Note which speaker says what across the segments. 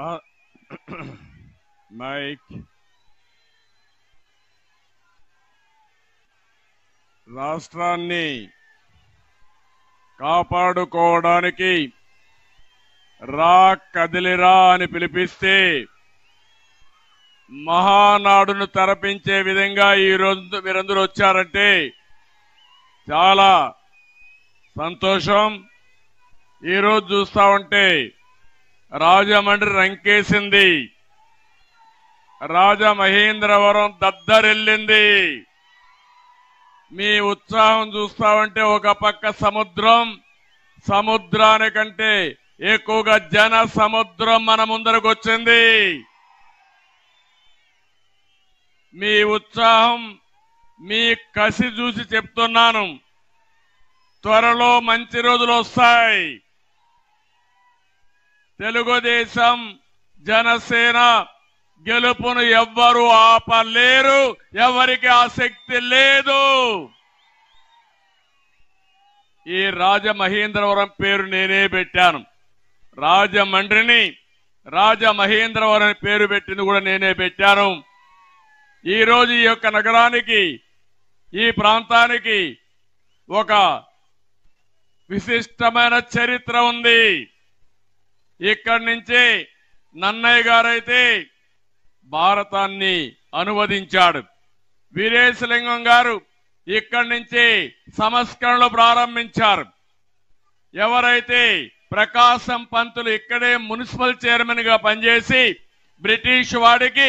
Speaker 1: రా- మైక్ రాష్ట్రాన్ని కాపాడుకోవడానికి రా కదిలిరా అని పిలిపిస్తే మహానాడును తరపించే విధంగా ఈ రోజు మీరందరూ వచ్చారంటే చాలా సంతోషం. ఈరోజు చూస్తా ఉంటే రాజమండ్రి రంకేసింది. రాజమహేంద్రవరం దద్దరిల్లింది. మీ ఉత్సాహం చూస్తామంటే ఒక పక్క సముద్రం సముద్రానికంటే ఎక్కువగా జన సముద్రం మన ముందరకు వచ్చింది మీ ఉత్సాహం మీ కసి చూసి చెప్తున్నాను. త్వరలో మంచి రోజులు వస్తాయి. తెలుగుదేశం జనసేన గెలుపును ఎవ్వరు ఆపలేరు. ఎవరికి ఆసక్తి లేదు. ఈ రాజమహేంద్రవరం పేరు నేనే పెట్టాను. రాజమండ్రిని రాజమహేంద్రవరం పేరు పెట్టింది కూడా నేనే పెట్టాను. ఈ రోజు ఈ యొక్క నగరానికి ఈ ప్రాంతానికి ఒక విశిష్టమైన చరిత్ర ఉంది. ఇక్కడి నుంచి నన్నయ్య గారైతే భారతాన్ని అనువదించాడు. వీరేశలింగం గారు ఇక్కడి నుంచి సంస్కరణలు ప్రారంభించారు. ఎవరైతే ప్రకాశం పంతులు ఇక్కడే మున్సిపల్ చైర్మన్గా పనిచేసి బ్రిటిష్ వాడికి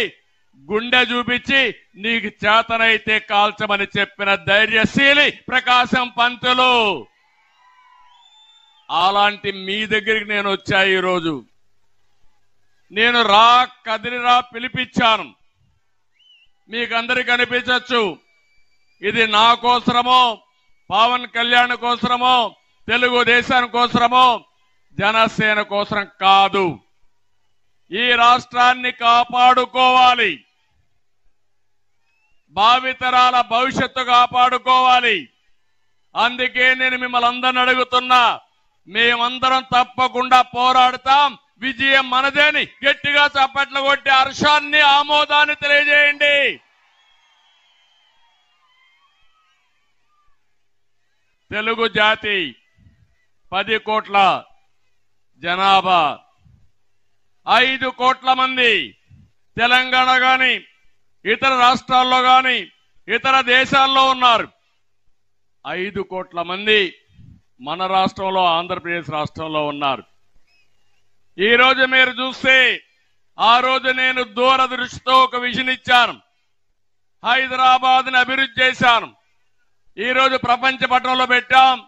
Speaker 1: గుండె చూపించి నీకు చేతనైతే కాల్చమని చెప్పిన ధైర్యశీలి ప్రకాశం పంతులు! అలాంటి మీ దగ్గరికి నేను వచ్చా ఈరోజు. నేను రా కదిలిరా పిలిపించాను. మీకందరికి కనిపించవచ్చు ఇది నా కోసరమో పవన్ కళ్యాణ్ కోసరమో తెలుగుదేశాని కోసరమో జనసేన కోసరం కాదు. ఈ రాష్ట్రాన్ని కాపాడుకోవాలి. భావితరాల భవిష్యత్తు కాపాడుకోవాలి. అందుకే నేను మిమ్మల్ని అందరిని అడుగుతున్నా మేమందరం తప్పకుండా పోరాడతాం. విజయం మనదేని. గట్టిగా చప్పట్లు కొట్టి హర్షాన్ని ఆమోదాన్ని తెలియజేయండి. తెలుగు జాతి పది కోట్ల జనాభా ఐదు కోట్ల మంది తెలంగాణ గాని ఇతర రాష్ట్రాల్లో గాని ఇతర దేశాల్లో ఉన్నారు. ఐదు కోట్ల మంది మన రాష్ట్రంలో ఆంధ్రప్రదేశ్ రాష్ట్రంలో ఉన్నారు. ఈ రోజు మీరు చూస్తే ఆ రోజు నేను దూరదృష్టితో ఒక విజన్ ఇచ్చాను. హైదరాబాద్ని అభివృద్ధి చేశాను. ఈ రోజు ప్రపంచ పటంలో పెట్టాం.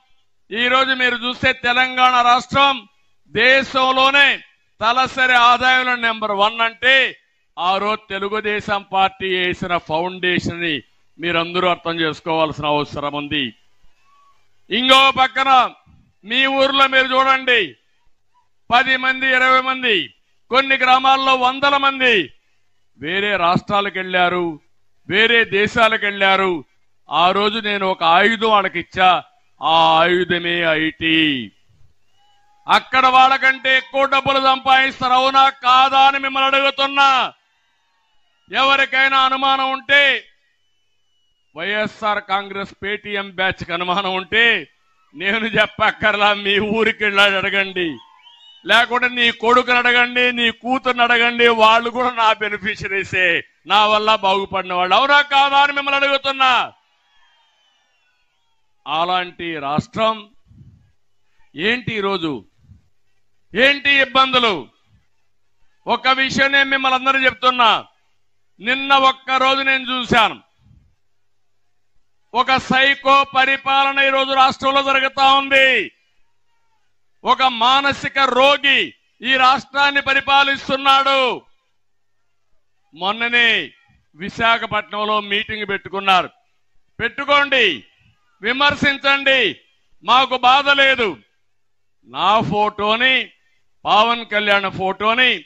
Speaker 1: ఈ రోజు మీరు చూస్తే తెలంగాణ రాష్ట్రం దేశంలోనే తలసరి ఆదాయంలో నెంబర్ వన్ అంటే ఆ రోజు తెలుగుదేశం పార్టీ వేసిన ఫౌండేషన్ని మీరందరూ అర్థం చేసుకోవాల్సిన అవసరం ఉంది. ఇంకో పక్కన మీ ఊర్లో మీరు చూడండి. పది మంది ఇరవై మంది కొన్ని గ్రామాల్లో వందల మంది వేరే రాష్ట్రాలకు వెళ్ళారు వేరే దేశాలకు వెళ్ళారు. ఆ రోజు నేను ఒక ఆయుధం వాళ్ళకి ఇచ్చా. ఆ ఆయుధమే ఐటీ. అక్కడ వాళ్ళకంటే ఎక్కువ డబ్బులు సంపాదిస్తారు. అవునా? కాదా అని మిమ్మల్ని అడుగుతున్నా. ఎవరికైనా అనుమానం ఉంటే వైఎస్ఆర్ కాంగ్రెస్ పేటిఎం బ్యాచ్కి అనుమానం ఉంటే నేను చెప్పక్కర్లా మీ ఊరికి వెళ్ళాడు అడగండి. లేకుంటే నీ కొడుకుని అడగండి నీ కూతుర్ని అడగండి వాళ్ళు కూడా నా బెనిఫిషరీసే. నా వల్ల బాగుపడిన వాళ్ళు అవునా కాదా అని మిమ్మల్ని అడుగుతున్నా. అలాంటి రాష్ట్రం ఏంటి ఈరోజు? ఏంటి ఇబ్బందులు? ఒక విషయం నేను మిమ్మల్ని అందరూ చెప్తున్నా. నిన్న ఒక్క రోజు నేను చూశాను. ఒక సైకో పరిపాలన ఈరోజు రాష్ట్రంలో జరుగుతా ఉంది. ఒక మానసిక రోగి ఈ రాష్ట్రాన్ని పరిపాలిస్తున్నాడు. మొన్ననే విశాఖపట్నంలో మీటింగ్ పెట్టుకున్నారు. పెట్టుకోండి విమర్శించండి మాకు బాధ లేదు. నా ఫోటోని పవన్ కళ్యాణ్ ఫోటోని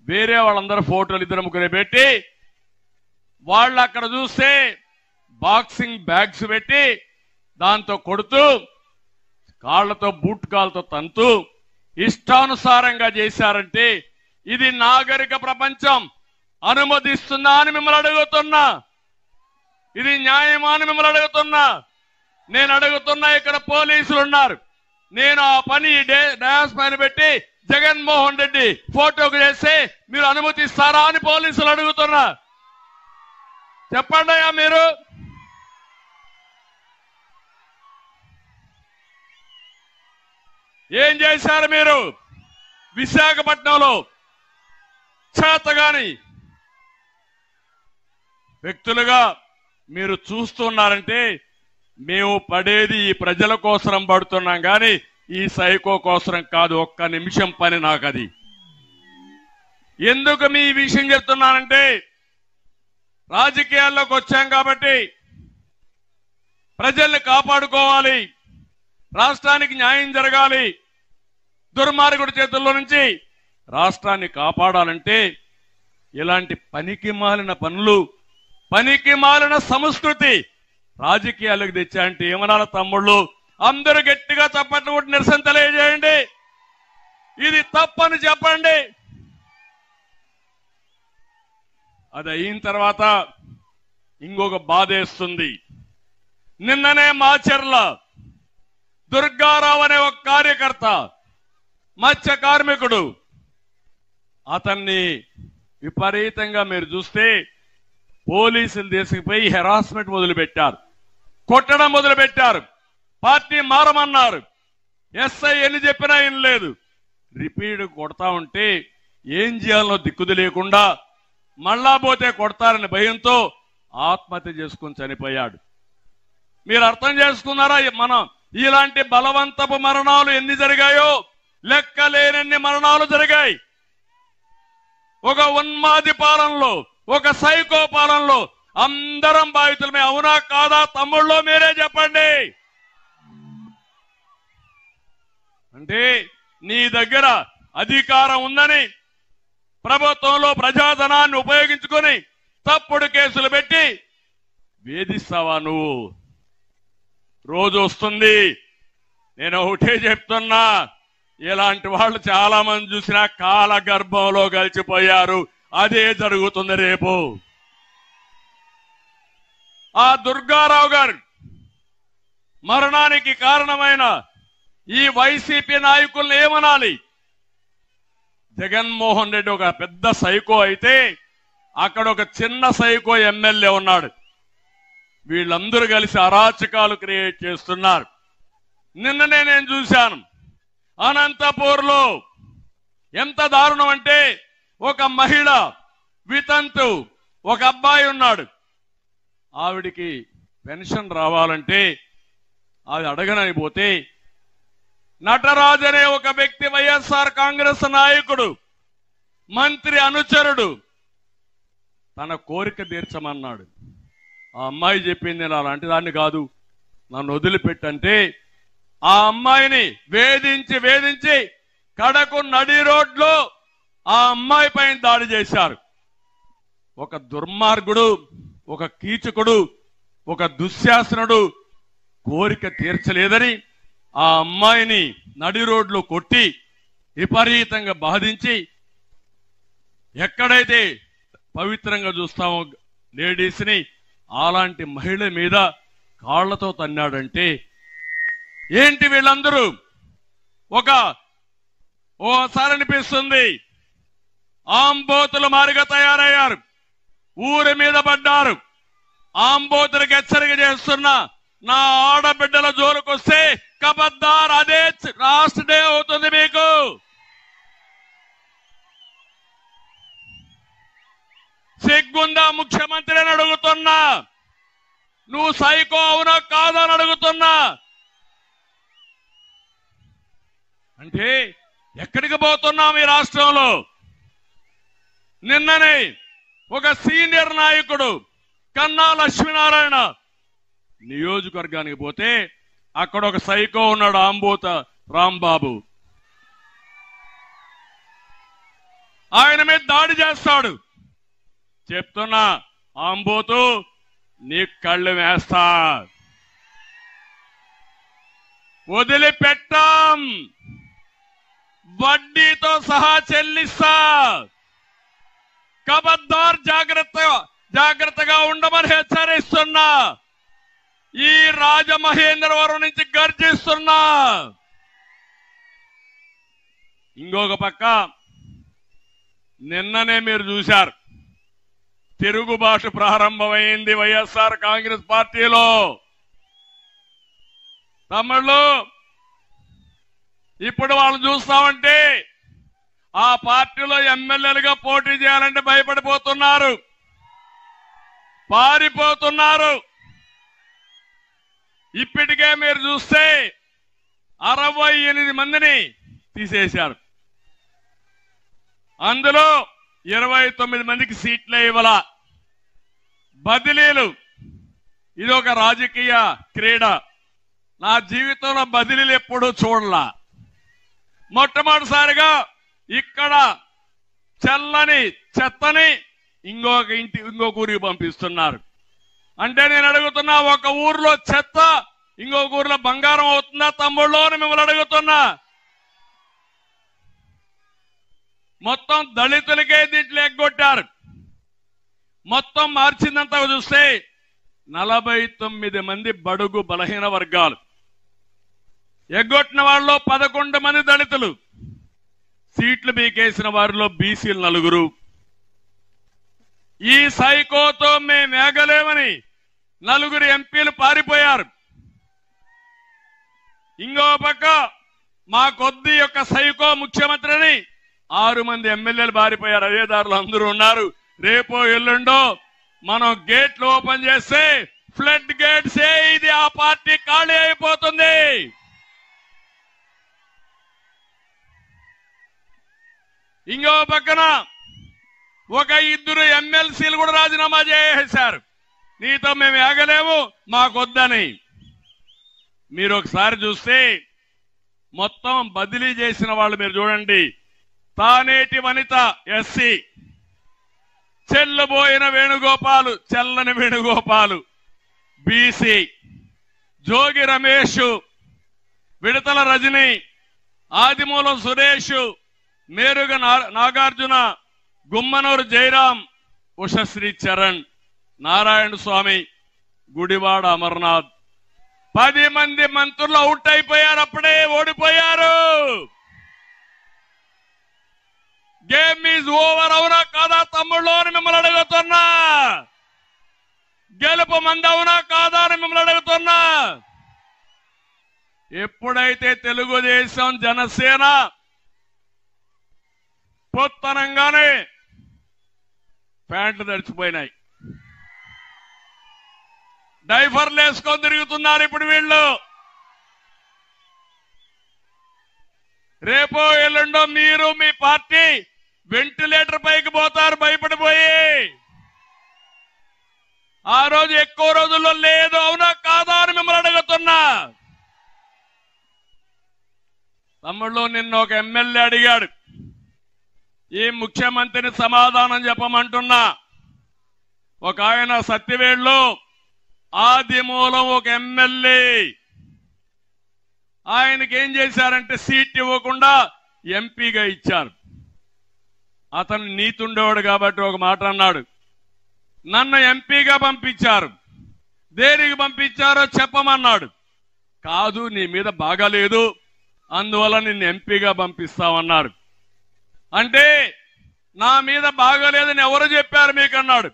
Speaker 1: వేరే వాళ్ళందరూ ఫోటోలు ఇద్దరు ముగ్గురు పెట్టి వాళ్ళు అక్కడ చూస్తే బాక్సింగ్ బ్యాగ్స్ పెట్టి దాంతో కొడుతూ కాళ్ళతో బూట్ కాళ్ళతో తంతు ఇష్టానుసారంగా చేశారంటే ఇది నాగరిక ప్రపంచం. అనుమతిస్తుందా అని మిమ్మల్ని అడుగుతున్నా. ఇది న్యాయమా అని మిమ్మల్ని అడుగుతున్నా. నేను అడుగుతున్నా ఇక్కడ పోలీసులు ఉన్నారు. నేను ఆ పని డే డయాస్ పైన పెట్టి జగన్మోహన్ రెడ్డి ఫోటోకు చేస్తే మీరు అనుమతిస్తారా అని పోలీసులు అడుగుతున్నా చెప్పండి అయ్యా మీరు. ఏం చేశారు మీరు? విశాఖపట్నంలో చేతగాని వ్యక్తులుగా మీరు చూస్తున్నారంటే మేము పడేది ఈ ప్రజల కోసరం పడుతున్నాం కానీ ఈ సైకో కోసరం కాదు. ఒక్క నిమిషం పని నాకు అది ఎందుకు మీ విషయం చెప్తున్నానంటే రాజకీయాల్లోకి వచ్చాం కాబట్టి ప్రజల్ని కాపాడుకోవాలి. రాష్ట్రానికి న్యాయం జరగాలి. దుర్మార్గుడి చేతుల్లో నుంచి రాష్ట్రాన్ని కాపాడాలంటే ఇలాంటి పనికి మాలిన పనులు పనికి మాలిన సంస్కృతి రాజకీయాలకు తెచ్చాయంటే ఏమనాల తమ్ముళ్ళు? అందరూ గట్టిగా చప్పట్లు కొట్టి నిరసన తెలియజేయండి. ఇది తప్పని చెప్పండి. అది అయిన తర్వాత ఇంకొక బాధేస్తుంది. నిన్ననే మాచర్ల దుర్గారావు అనే ఒక కార్యకర్త మత్స్య కార్మికుడు. అతన్ని విపరీతంగా మీరు చూస్తే పోలీసులు తీసుకుపోయి హెరాస్మెంట్ మొదలుపెట్టారు. కొట్టడం మొదలుపెట్టారు. పార్టీ మారమన్నారు. ఎస్ఐ ఎన్ని చెప్పినా ఏం లేదు. రిపీట్ కొడతా ఉంటే ఏం చేయాలో దిక్కుది లేకుండా మళ్ళా పోతే కొడతారని భయంతో ఆత్మహత్య చేసుకుని చనిపోయాడు. మీరు అర్థం చేసుకున్నారా? మనం ఇలాంటి బలవంతపు మరణాలు ఎన్ని జరిగాయో లెక్కలేనన్ని మరణాలు జరిగాయి. ఒక ఉన్మాది పాలనలో ఒక సైకో పాలనలో అందరం బాధితులమే. అవునా కాదా? తమ్ముళ్ళో మీరే చెప్పండి. అంటే నీ దగ్గర అధికారం ఉందని ప్రభుత్వంలో ప్రజాధనాన్ని ఉపయోగించుకొని తప్పుడు కేసులు పెట్టి వేధిస్తావా నువ్వు? రోజు వస్తుంది నేను ఒకటే చెప్తున్నా ఇలాంటి వాళ్ళు చాలా మంది చూసినా కాల గర్భంలో కలిసిపోయారు. అదే జరుగుతుంది రేపు. ఆ దుర్గారావు గారు మరణానికి కారణమైన ఈ వైసీపీ నాయకుల్ని ఏమనాలి? జగన్మోహన్ రెడ్డి ఒక పెద్ద సైకో అయితే అక్కడ ఒక చిన్న సైకో ఎమ్మెల్యే ఉన్నాడు. వీళ్ళందరూ కలిసి అరాచకాలు క్రియేట్ చేస్తున్నారు. నిన్ననే నేను చూశాను. అనంతపూర్లో ఎంత దారుణం అంటే ఒక మహిళ వితంతు ఒక అబ్బాయి ఉన్నాడు. ఆవిడికి పెన్షన్ రావాలంటే అది అడగనని పోతే నటరాజ్ అనే ఒక వ్యక్తి వైఎస్ఆర్ కాంగ్రెస్ నాయకుడు మంత్రి అనుచరుడు తన కోరిక తీర్చమన్నాడు. ఆ అమ్మాయి చెప్పింది నేను అలాంటి దాన్ని కాదు. నన్ను వదిలిపెట్టంటే ఆ అమ్మాయిని వేధించి వేధించి కడకు నడి రోడ్లో ఆ అమ్మాయి పైన దాడి చేశారు. ఒక దుర్మార్గుడు ఒక కీచకుడు ఒక దుశ్శాసనుడు కోరిక తీర్చలేదని ఆ అమ్మాయిని నడి రోడ్లో కొట్టి విపరీతంగా బాధించి ఎక్కడైతే పవిత్రంగా చూస్తామో లేడీస్ని అలాంటి మహిళ మీద కాళ్ళతో తన్నాడంటే ఏంటి వీళ్ళందరూ? ఒక ఓసారి అనిపిస్తుంది. ఆంబోతులు మారిగా తయారయ్యారు. ఊరి మీద పడ్డారు. ఆంబోతులకు హెచ్చరిక చేస్తున్న నా ఆడబిడ్డల జోలుకొస్తే కబద్దార్ అదే లాస్ట్ డే అవుతుంది మీకు. సిగ్గుందా? ముఖ్యమంత్రి అని అడుగుతున్నా. నువ్వు సైకో అవునా కాదని అడుగుతున్నా. అంటే ఎక్కడికి పోతున్నాం ఈ రాష్ట్రంలో? నిన్ననే ఒక సీనియర్ నాయకుడు కన్నా లక్ష్మీనారాయణ నియోజకవర్గానికి పోతే అక్కడ ఒక సైకో ఉన్నాడు ఆంబోత రాంబాబు. ఆయన మీద దాడి చేస్తాడు. చెప్తున్నా ఆంబోతు నీ కళ్ళు వేస్తా వదిలిపెట్టాం. వడ్డీతో సహా చెల్లిస్తా కబద్దార్ జాగ్రత్త జాగ్రత్తగా ఉండమని హెచ్చరిస్తున్నా ఈ రాజమహేంద్రవరం నుంచి గర్జిస్తున్నా ఇంకొక పక్క నిన్ననే మీరు చూశారు. తెలుగు భాష ప్రారంభమైంది వైఎస్ఆర్ కాంగ్రెస్ పార్టీలో. తమ్ముళ్ళు ఇప్పుడు వాళ్ళు చూస్తామంటే ఆ పార్టీలో ఎమ్మెల్యేలుగా పోటీ చేయాలంటే భయపడిపోతున్నారు. పారిపోతున్నారు. ఇప్పటికే మీరు చూస్తే అరవై ఎనిమిది మందిని తీసేశారు. అందులో ఇరవై తొమ్మిది మందికి సీట్లే ఇవ్వాల? బదిలీలు. ఇది ఒక రాజకీయ క్రీడ. నా జీవితంలో బదిలీలు ఎప్పుడూ చూడలా. మొట్టమొదటిసారిగా ఇక్కడ చల్లని చెత్తని ఇంకొక ఇంటి ఇంకొక ఊరికి పంపిస్తున్నారు. అంటే నేను అడుగుతున్నా ఒక ఊర్లో చెత్త ఇంకొక ఊర్లో బంగారం అవుతుందా? తమ్ముళ్ళు అని మిమ్మల్ని అడుగుతున్నా. మొత్తం దళితులకే దీంట్లో ఎగ్గొట్టారు. మొత్తం మార్చిందంతా చూస్తే నలభై తొమ్మిది మంది బడుగు బలహీన వర్గాలు. ఎగ్గొట్టిన వాళ్ళలో పదకొండు మంది దళితులు. సీట్లు బీకేసిన వారిలో బీసీలు నలుగురు. ఈ సైకోతో మేము వేగలేమని నలుగురు ఎంపీలు పారిపోయారు. ఇంకో పక్క మా కొద్ది యొక్క సైకో ముఖ్యమంత్రిని ఆరు మంది ఎమ్మెల్యేలు బారిపోయారు. అదే దారులు అందరూ ఉన్నారు. రేపో ఎల్లుండో మనం గేట్లు ఓపెన్ చేస్తే ఫ్లడ్ గేట్స్ ఇది ఆ పార్టీ ఖాళీ అయిపోతుంది. ఇంకో పక్కన ఒక ఇద్దరు ఎమ్మెల్సీలు కూడా రాజీనామా చేసేశారు నీతో మేము ఏగలేము మాకొద్దని. మీరు ఒకసారి చూస్తే మొత్తం బదిలీ చేసిన వాళ్ళు మీరు చూడండి. తానేటి వనిత ఎస్సీ. చెల్లబోయిన వేణుగోపాలు చెల్లని వేణుగోపాలు. బీసీ. జోగి రమేష్ విడతల రజని ఆదిమూలం సురేష్ మేరుగ నా- నాగార్జున గుమ్మనూరు జయరాం ఉషశ్రీ చరణ్ నారాయణ స్వామి గుడివాడ అమర్నాథ్. పది మంది మంత్రులు అవుట్ అయిపోయారు అప్పుడే ఓడిపోయారు. గేమ్ ఈజ్ ఓవర్ అవునా కాదా తమ్ముళ్ళు అని మిమ్మల్ని అడుగుతున్నా. గెలుపు మంది అవునా కాదా అని మిమ్మల్ని అడుగుతున్నా. ఎప్పుడైతే తెలుగుదేశం జనసేన పొత్తనంగానే ప్యాంట్లు తడిచిపోయినాయి. డైఫర్లు వేసుకొని తిరుగుతున్నారు ఇప్పుడు వీళ్ళు. రేపో ఎల్లుండో మీరు మీ పార్టీ వెంటిలేటర్ పైకి పోతారు భయపడిపోయి. ఆ రోజు ఎక్కువ రోజుల్లో లేదు అవునా కాదా అని మిమ్మల్ని అడుగుతున్నా. తమ్ముళ్ళు నిన్న ఒక ఎమ్మెల్యే అడిగాడు ఈ ముఖ్యమంత్రిని సమాధానం చెప్పమంటున్నా. ఒక ఆయన సత్యవేళ్ళు ఆది మూలం ఒక ఎమ్మెల్యే. ఆయనకి ఏం చేశారంటే సీట్ ఇవ్వకుండా ఎంపీగా ఇచ్చారు. అతను నీతుండేవాడు కాబట్టి ఒక మాట అన్నాడు. నన్ను ఎంపీగా పంపించారు. దేనికి పంపించారో చెప్పమన్నాడు. కాదు నీ మీద బాగాలేదు అందువల్ల నిన్ను ఎంపీగా పంపిస్తామన్నారు అంటే నా మీద బాగోలేదని ఎవరు చెప్పారు మీకు అన్నాడు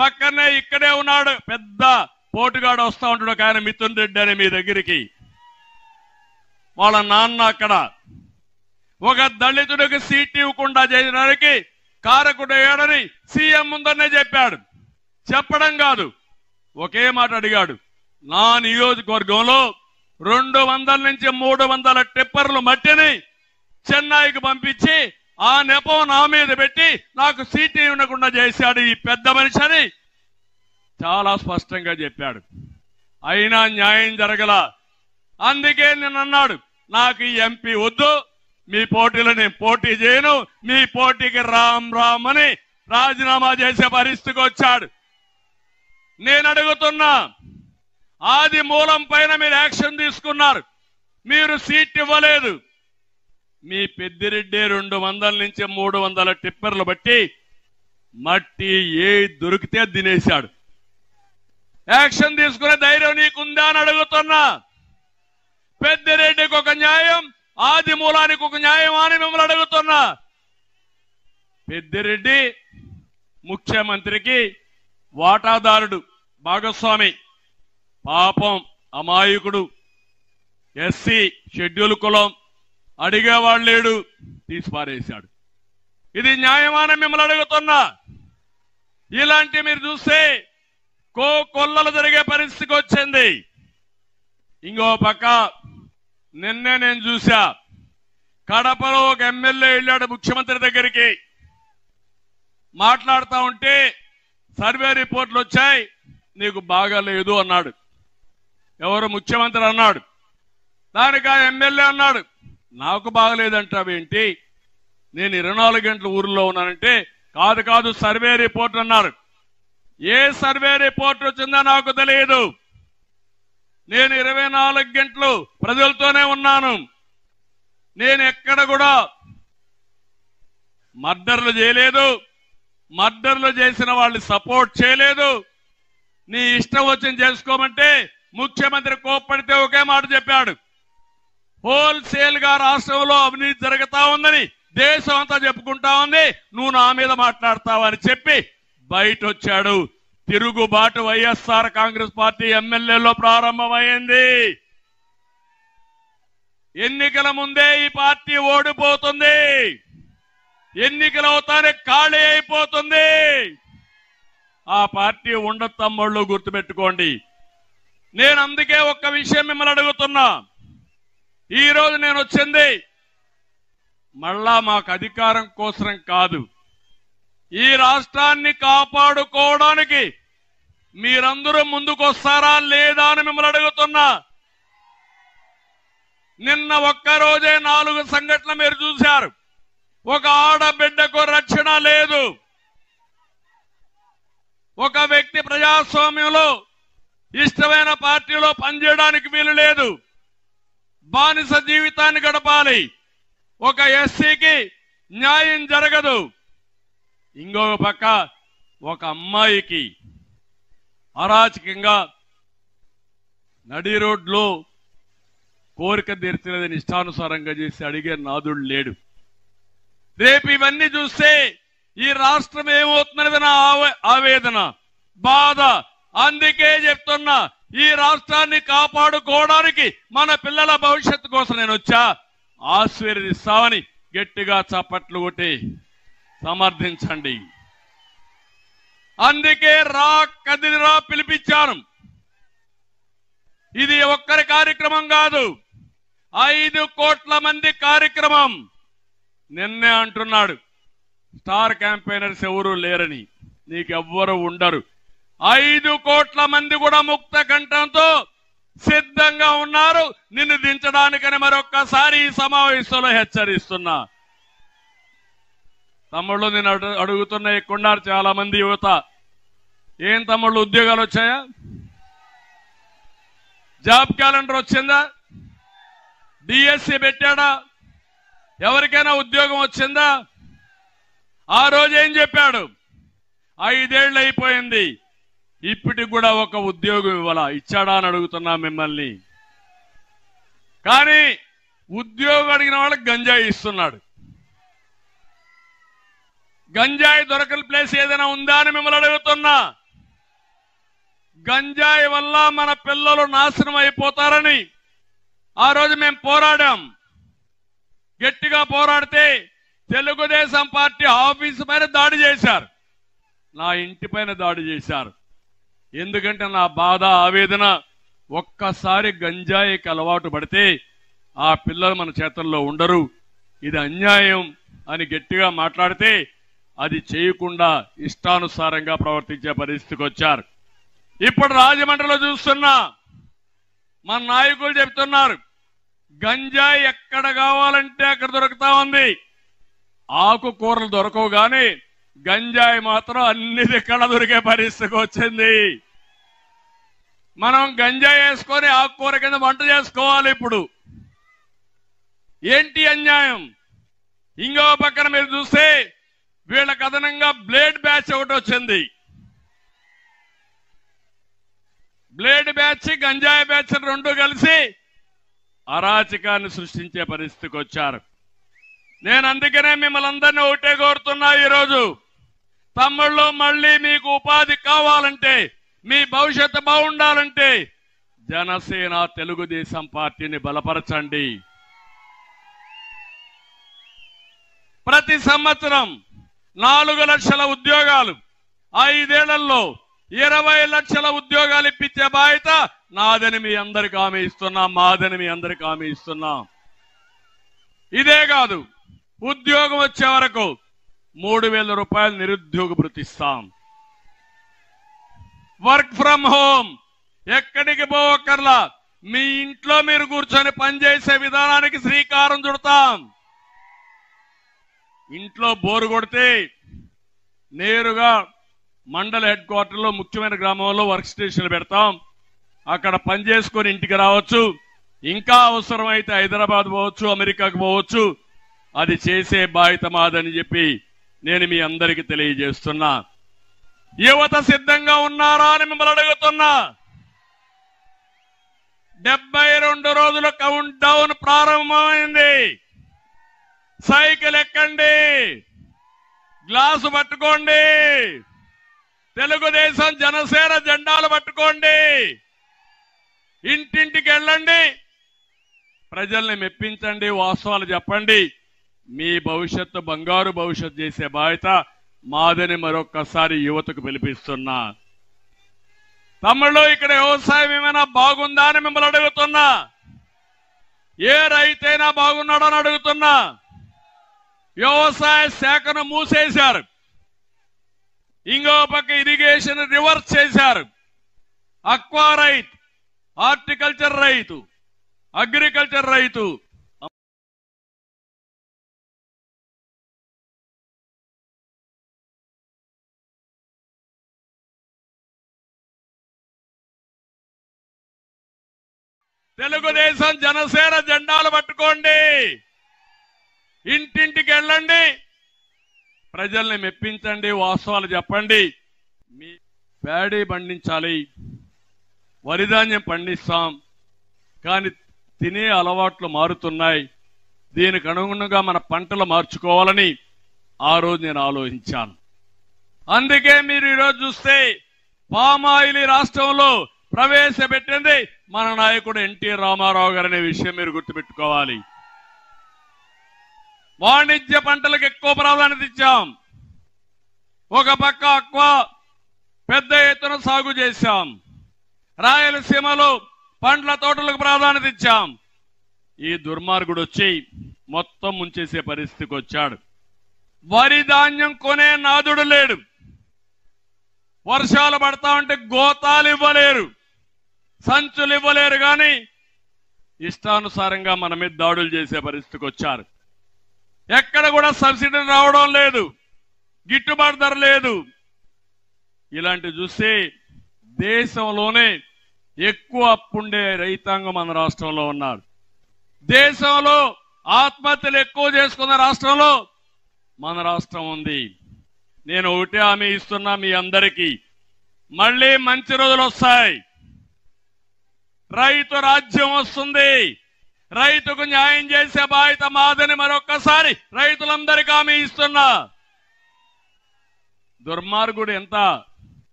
Speaker 1: పక్కనే ఇక్కడే ఉన్నాడు. పెద్ద పోటుగాడు వస్తా ఉంటాడు ఒక ఆయన మిథున్ రెడ్డి అని మీ దగ్గరికి. వాళ్ళ నాన్న అక్కడ ఒక దళితుడికి సీట్ ఇవ్వకుండా చేయడానికి కారకుడయ్యాడని సీఎం ముందరనే చెప్పాడు. చెప్పడం కాదు. ఒకే మాట అడిగాడు. నా నియోజకవర్గంలో రెండు వందల నుంచి మూడు వందల టిప్పర్లు మట్టిని చెన్నైకి పంపించి ఆ నెపం నా మీద పెట్టి నాకు సీట్ ఇవ్వకుండా చేశాడు ఈ పెద్ద మనిషి అని చాలా స్పష్టంగా చెప్పాడు. అయినా న్యాయం జరగల. అందుకే నేను అన్నాడు నాకు ఈ ఎంపీ వద్దు. మీ పోటీలో నేను పోటీ చేయను. మీ పోటీకి రామ్ రామ్ అని రాజీనామా చేసే పరిస్థితికి వచ్చాడు. నేను అడుగుతున్నా ఆది మూలం పైన మీరు యాక్షన్ తీసుకున్నారు. మీరు సీట్ ఇవ్వలేదు. మీ పెద్దిరెడ్డి రెండు వందల నుంచి మూడు వందల టిప్పర్లు బట్టి మట్టి ఏ దొరికితే అది తినేశాడు. యాక్షన్ తీసుకునే ధైర్యం నీకుందా అని అడుగుతున్నా. పెద్దిరెడ్డి ఆది మూలానికి ఒక న్యాయం అని మిమ్మల్ని అడుగుతున్నా. పెద్దిరెడ్డి ముఖ్యమంత్రికి వాటాదారుడు భాగస్వామి పాపం అమాయకుడు ఎస్సీ షెడ్యూల్ కులం అడిగేవాడు లేడు తీసిపారేశాడు. ఇది న్యాయమాన మిమ్మల్ని అడుగుతున్నా. ఇలాంటి మీరు చూస్తే కో కొల్లలు జరిగే పరిస్థితికి వచ్చింది. ఇంకో పక్క నిన్నే నేను చూసా కడపలో ఒక ఎమ్మెల్యే వెళ్ళాడు ముఖ్యమంత్రి దగ్గరికి. మాట్లాడుతా ఉంటే సర్వే రిపోర్ట్లు వచ్చాయి. నీకు బాగాలేదు అన్నాడు. ఎవరు ముఖ్యమంత్రి అన్నాడు. దానికి ఆ ఎమ్మెల్యే అన్నాడు నాకు బాగలేదంటావేంటి నేను ఇరవై నాలుగు గంటల ఊర్లో ఉన్నానంటే కాదు కాదు సర్వే రిపోర్ట్ అన్నారు ఏ సర్వే రిపోర్ట్ వచ్చిందో నాకు తెలియదు. నేను ఇరవై నాలుగు గంటలు ప్రజలతోనే ఉన్నాను. నేను ఎక్కడ కూడా మర్డర్లు చేయలేదు. మర్డర్లు చేసిన వాళ్ళు సపోర్ట్ చేయలేదు. నీ ఇష్టం వచ్చింది చేసుకోమంటే ముఖ్యమంత్రి కోప్పడితే ఒకే మాట చెప్పాడు. హోల్సేల్గా రాష్ట్రంలో అవినీతి జరుగుతా ఉందని దేశం అంతా చెప్పుకుంటా ఉంది. నువ్వు నా మీద మాట్లాడతావని చెప్పి బయట వచ్చాడు తిరుగుబాటు వైఎస్ఆర్ కాంగ్రెస్ పార్టీ ఎమ్మెల్యేలో ప్రారంభమైంది. ఎన్నికల ముందే ఈ పార్టీ ఓడిపోతుంది. ఎన్నికలు అవుతానే ఖాళీ అయిపోతుంది. ఆ పార్టీ ఉండదు తమ్ముళ్ళు గుర్తుపెట్టుకోండి. నేను అందుకే ఒక్క విషయం మిమ్మల్ని అడుగుతున్నా. ఈరోజు నేను వచ్చింది మళ్ళా మాకు అధికారం కోసరం కాదు. ఈ రాష్ట్రాన్ని కాపాడుకోవడానికి మీరందరూ ముందుకొస్తారా లేదా అని మిమ్మల్ని అడుగుతున్నా. నిన్న ఒక్క రోజే నాలుగు సంఘటనలు మీరు చూశారు. ఒక ఆడబిడ్డకు రక్షణ లేదు. ఒక వ్యక్తి ప్రజాస్వామ్యంలో ఇష్టమైన పార్టీలో పనిచేయడానికి వీలు లేదు. బానిస జీవితాన్ని గడపాలి. ఒక ఎస్సీకి న్యాయం జరగదు. ఇంకొక పక్క ఒక అమ్మాయికి అరాచకంగా నడి రోడ్లో కోరిక తీర్చలేదని ఇష్టానుసారంగా చేసి అడిగే నాదుడు లేడు. రేపు ఇవన్నీ చూస్తే ఈ రాష్ట్రం ఏమవుతున్నది నా ఆవే- ఆవేదన బాధ. అందుకే చెప్తున్నా ఈ రాష్ట్రాన్ని కాపాడుకోవడానికి మన పిల్లల భవిష్యత్తు కోసం నేను వచ్చా. ఆశీర్వదిస్తామని గట్టిగా చప్పట్లు కొట్టి సమర్థించండి. అందుకే రా కదిరా పిలిపించాను. ఇది ఒక్కరి కార్యక్రమం కాదు ఐదు కోట్ల మంది కార్యక్రమం. నిన్నే అంటున్నాడు స్టార్ క్యాంపెయినర్స్ ఎవరు లేరని. నీకెవ్వరు ఉండరు. ఐదు కోట్ల మంది కూడా ముక్త కంఠంతో సిద్ధంగా ఉన్నారు. నిన్ను దించడానికని మరొక్కసారి ఈ సమావేశంలో హెచ్చరిస్తున్నా. తమ్ముళ్ళు నేను అడుగుతున్న ఎక్కున్నారు చాలా మంది యువత. ఏం తమ్ముళ్ళు ఉద్యోగాలు వచ్చాయా? జాబ్ క్యాలెండర్ వచ్చిందా? డిఎస్సి పెట్టాడా? ఎవరికైనా ఉద్యోగం వచ్చిందా? ఆ రోజు ఏం చెప్పాడు? ఐదేళ్ళు అయిపోయింది. ఇప్పటికి కూడా ఒక ఉద్యోగం ఇవ్వాలా. ఇచ్చాడా అని అడుగుతున్నా మిమ్మల్ని. కానీ ఉద్యోగం అడిగిన వాళ్ళకి గంజాయి ఇస్తున్నాడు. గంజాయి దొరకని ప్లేస్ ఏదైనా ఉందా అని మిమ్మల్ని అడుగుతున్నా. గంజాయి వల్ల మన పిల్లలు నాశనం అయిపోతారని ఆ రోజు మేము పోరాడాం. గట్టిగా పోరాడితే తెలుగుదేశం పార్టీ ఆఫీస్ పైన దాడి చేశారు. నా ఇంటి పైన దాడి చేశారు. ఎందుకంటే నా బాధ ఆవేదన ఒక్కసారి గంజాయికి అలవాటు పడితే ఆ పిల్లలు మన చేతుల్లో ఉండరు. ఇది అన్యాయం అని గట్టిగా మాట్లాడితే అది చేయకుండా ఇష్టానుసారంగా ప్రవర్తించే పరిస్థితికి వచ్చారు. ఇప్పుడు రాజమండ్రిలో చూస్తున్నా మన నాయకులు చెప్తున్నారు గంజాయి ఎక్కడ కావాలంటే అక్కడ దొరుకుతా ఉంది. ఆకుకూరలు దొరకవు గాని గంజాయి మాత్రం అన్ని దిక్కడ దొరికే పరిస్థితికి వచ్చింది. మనం గంజాయి వేసుకొని ఆకుకూర కింద వంట చేసుకోవాలి ఇప్పుడు. ఏంటి అన్యాయం? ఇంకో పక్కన మీరు చూస్తే వీళ్ళకి అదనంగా బ్లేడ్ బ్యాచ్ ఒకటి వచ్చింది. బ్లేడ్ బ్యాచ్ గంజాయి బ్యాచ్ రెండు కలిసి అరాచకాన్ని సృష్టించే పరిస్థితికి వచ్చారు. నేను అందుకనే మిమ్మల్ని అందరినీ ఒకటే కోరుతున్నా ఈరోజు. తమ్ముళ్ళు మళ్ళీ మీకు ఉపాధి కావాలంటే మీ భవిష్యత్తు బాగుండాలంటే జనసేన తెలుగుదేశం పార్టీని బలపరచండి. ప్రతి సంవత్సరం నాలుగు లక్షల ఉద్యోగాలు. ఐదేళ్ళలో ఇరవై లక్షల ఉద్యోగాలు ఇప్పించే బాధ్యత నాదని మీ అందరికి హామీ ఇస్తున్నాం మాదని మీ అందరికి హామీ ఇస్తున్నాం. ఇదే కాదు ఉద్యోగం వచ్చే వరకు మూడు వేల రూపాయలు నిరుద్యోగ భృతిస్తాం వర్క్ ఫ్రమ్ హోమ్ ఎక్కడికి పోవక్కర్లా మీ ఇంట్లో మీరు కూర్చొని పనిచేసే విధానానికి శ్రీకారం చుడతాం. ఇంట్లో బోరు కొడితే నేరుగా మండల హెడ్ క్వార్టర్లో ముఖ్యమైన గ్రామంలో వర్క్ స్టేషన్లు పెడతాం. అక్కడ పని చేసుకొని ఇంటికి రావచ్చు. ఇంకా అవసరమైతే హైదరాబాద్ పోవచ్చు అమెరికాకు పోవచ్చు. అది చేసే బాధ్యత మాదని చెప్పి నేను మీ అందరికీ తెలియజేస్తున్నా. యువత సిద్ధంగా ఉన్నారా అని మిమ్మల్ని అడుగుతున్నా. డెబ్బై రెండు రోజుల కౌంట్ డౌన్ ప్రారంభమైంది. సైకిల్ ఎక్కండి. గ్లాసు పట్టుకోండి. తెలుగుదేశం జనసేన జెండాలు పట్టుకోండి. ఇంటింటికి వెళ్ళండి. ప్రజల్ని మెప్పించండి వాస్తవాలు చెప్పండి. మీ భవిష్యత్తు బంగారు భవిష్యత్తు చేసే బాధ్యత మాదని మరొక్కసారి యువతకు పిలిపిస్తున్నా. తమ్ముళ్ళు ఇక్కడ వ్యవసాయం ఏమైనా బాగుందా అని మిమ్మల్ని అడుగుతున్నా. ఏ రైతైనా బాగున్నాడని అడుగుతున్నా. వ్యవసాయ శాఖను మూసేశారు. ఇంకో పక్క ఇరిగేషన్ రివర్స్ చేశారు. అక్వా రైట్ హార్టికల్చర్ రైతు అగ్రికల్చర్ రైతు. తెలుగుదేశం జనసేన జెండాలు పట్టుకోండి. ఇంటింటికి వెళ్ళండి. ప్రజల్ని మెప్పించండి వాస్తవాలు చెప్పండి. మీ ప్యాడీ పండించాలి. వరిధాన్యం పండిస్తాం. కానీ తినే అలవాట్లు మారుతున్నాయి. దీనికి అనుగుణంగా మన పంటలు మార్చుకోవాలని ఆ రోజు నేను ఆలోచించాను. అందుకే మీరు ఈరోజు చూస్తే పామాయిల్ రాష్ట్రంలో ప్రవేశపెట్టింది మన నాయకుడు ఎన్టీ రామారావు గారు అనే విషయం మీరు గుర్తుపెట్టుకోవాలి. వాణిజ్య పంటలకు ఎక్కువ ప్రాధాన్యత ఇచ్చాం. ఒక పక్క అక్వా పెద్ద ఎత్తున సాగు చేశాం. రాయలసీమలో పండ్ల తోటలకు ప్రాధాన్యత ఇచ్చాం. ఈ దుర్మార్గుడు వచ్చి మొత్తం ముంచేసే పరిస్థితికి వచ్చాడు. వరి ధాన్యం కొనే నాదుడు లేడు. వర్షాలు పడతా ఉంటే గోతాలు ఇవ్వలేరు. సంచులు ఇవ్వలేరు కానీ ఇష్టానుసారంగా మన మీద దాడులు చేసే పరిస్థితికి వచ్చారు. ఎక్కడ కూడా సబ్సిడీ రావడం లేదు. గిట్టుబాటు ధర లేదు. ఇలాంటి చూస్తే దేశంలోనే ఎక్కువ అప్పుండే రైతాంగం మన రాష్ట్రంలో ఉన్నారు. దేశంలో ఆత్మహత్యలు ఎక్కువ చేసుకున్న రాష్ట్రంలో మన రాష్ట్రం ఉంది. నేను ఒకటే హామీ ఇస్తున్నా మీ అందరికీ. మళ్ళీ మంచి రోజులు వస్తాయి. రైతు రాజ్యం వస్తుంది. రైతుకు న్యాయం చేసే బాధ్యత మాదని మరొక్కసారి రైతులందరికీ హామీ ఇస్తున్నా. దుర్మార్గుడు ఎంత?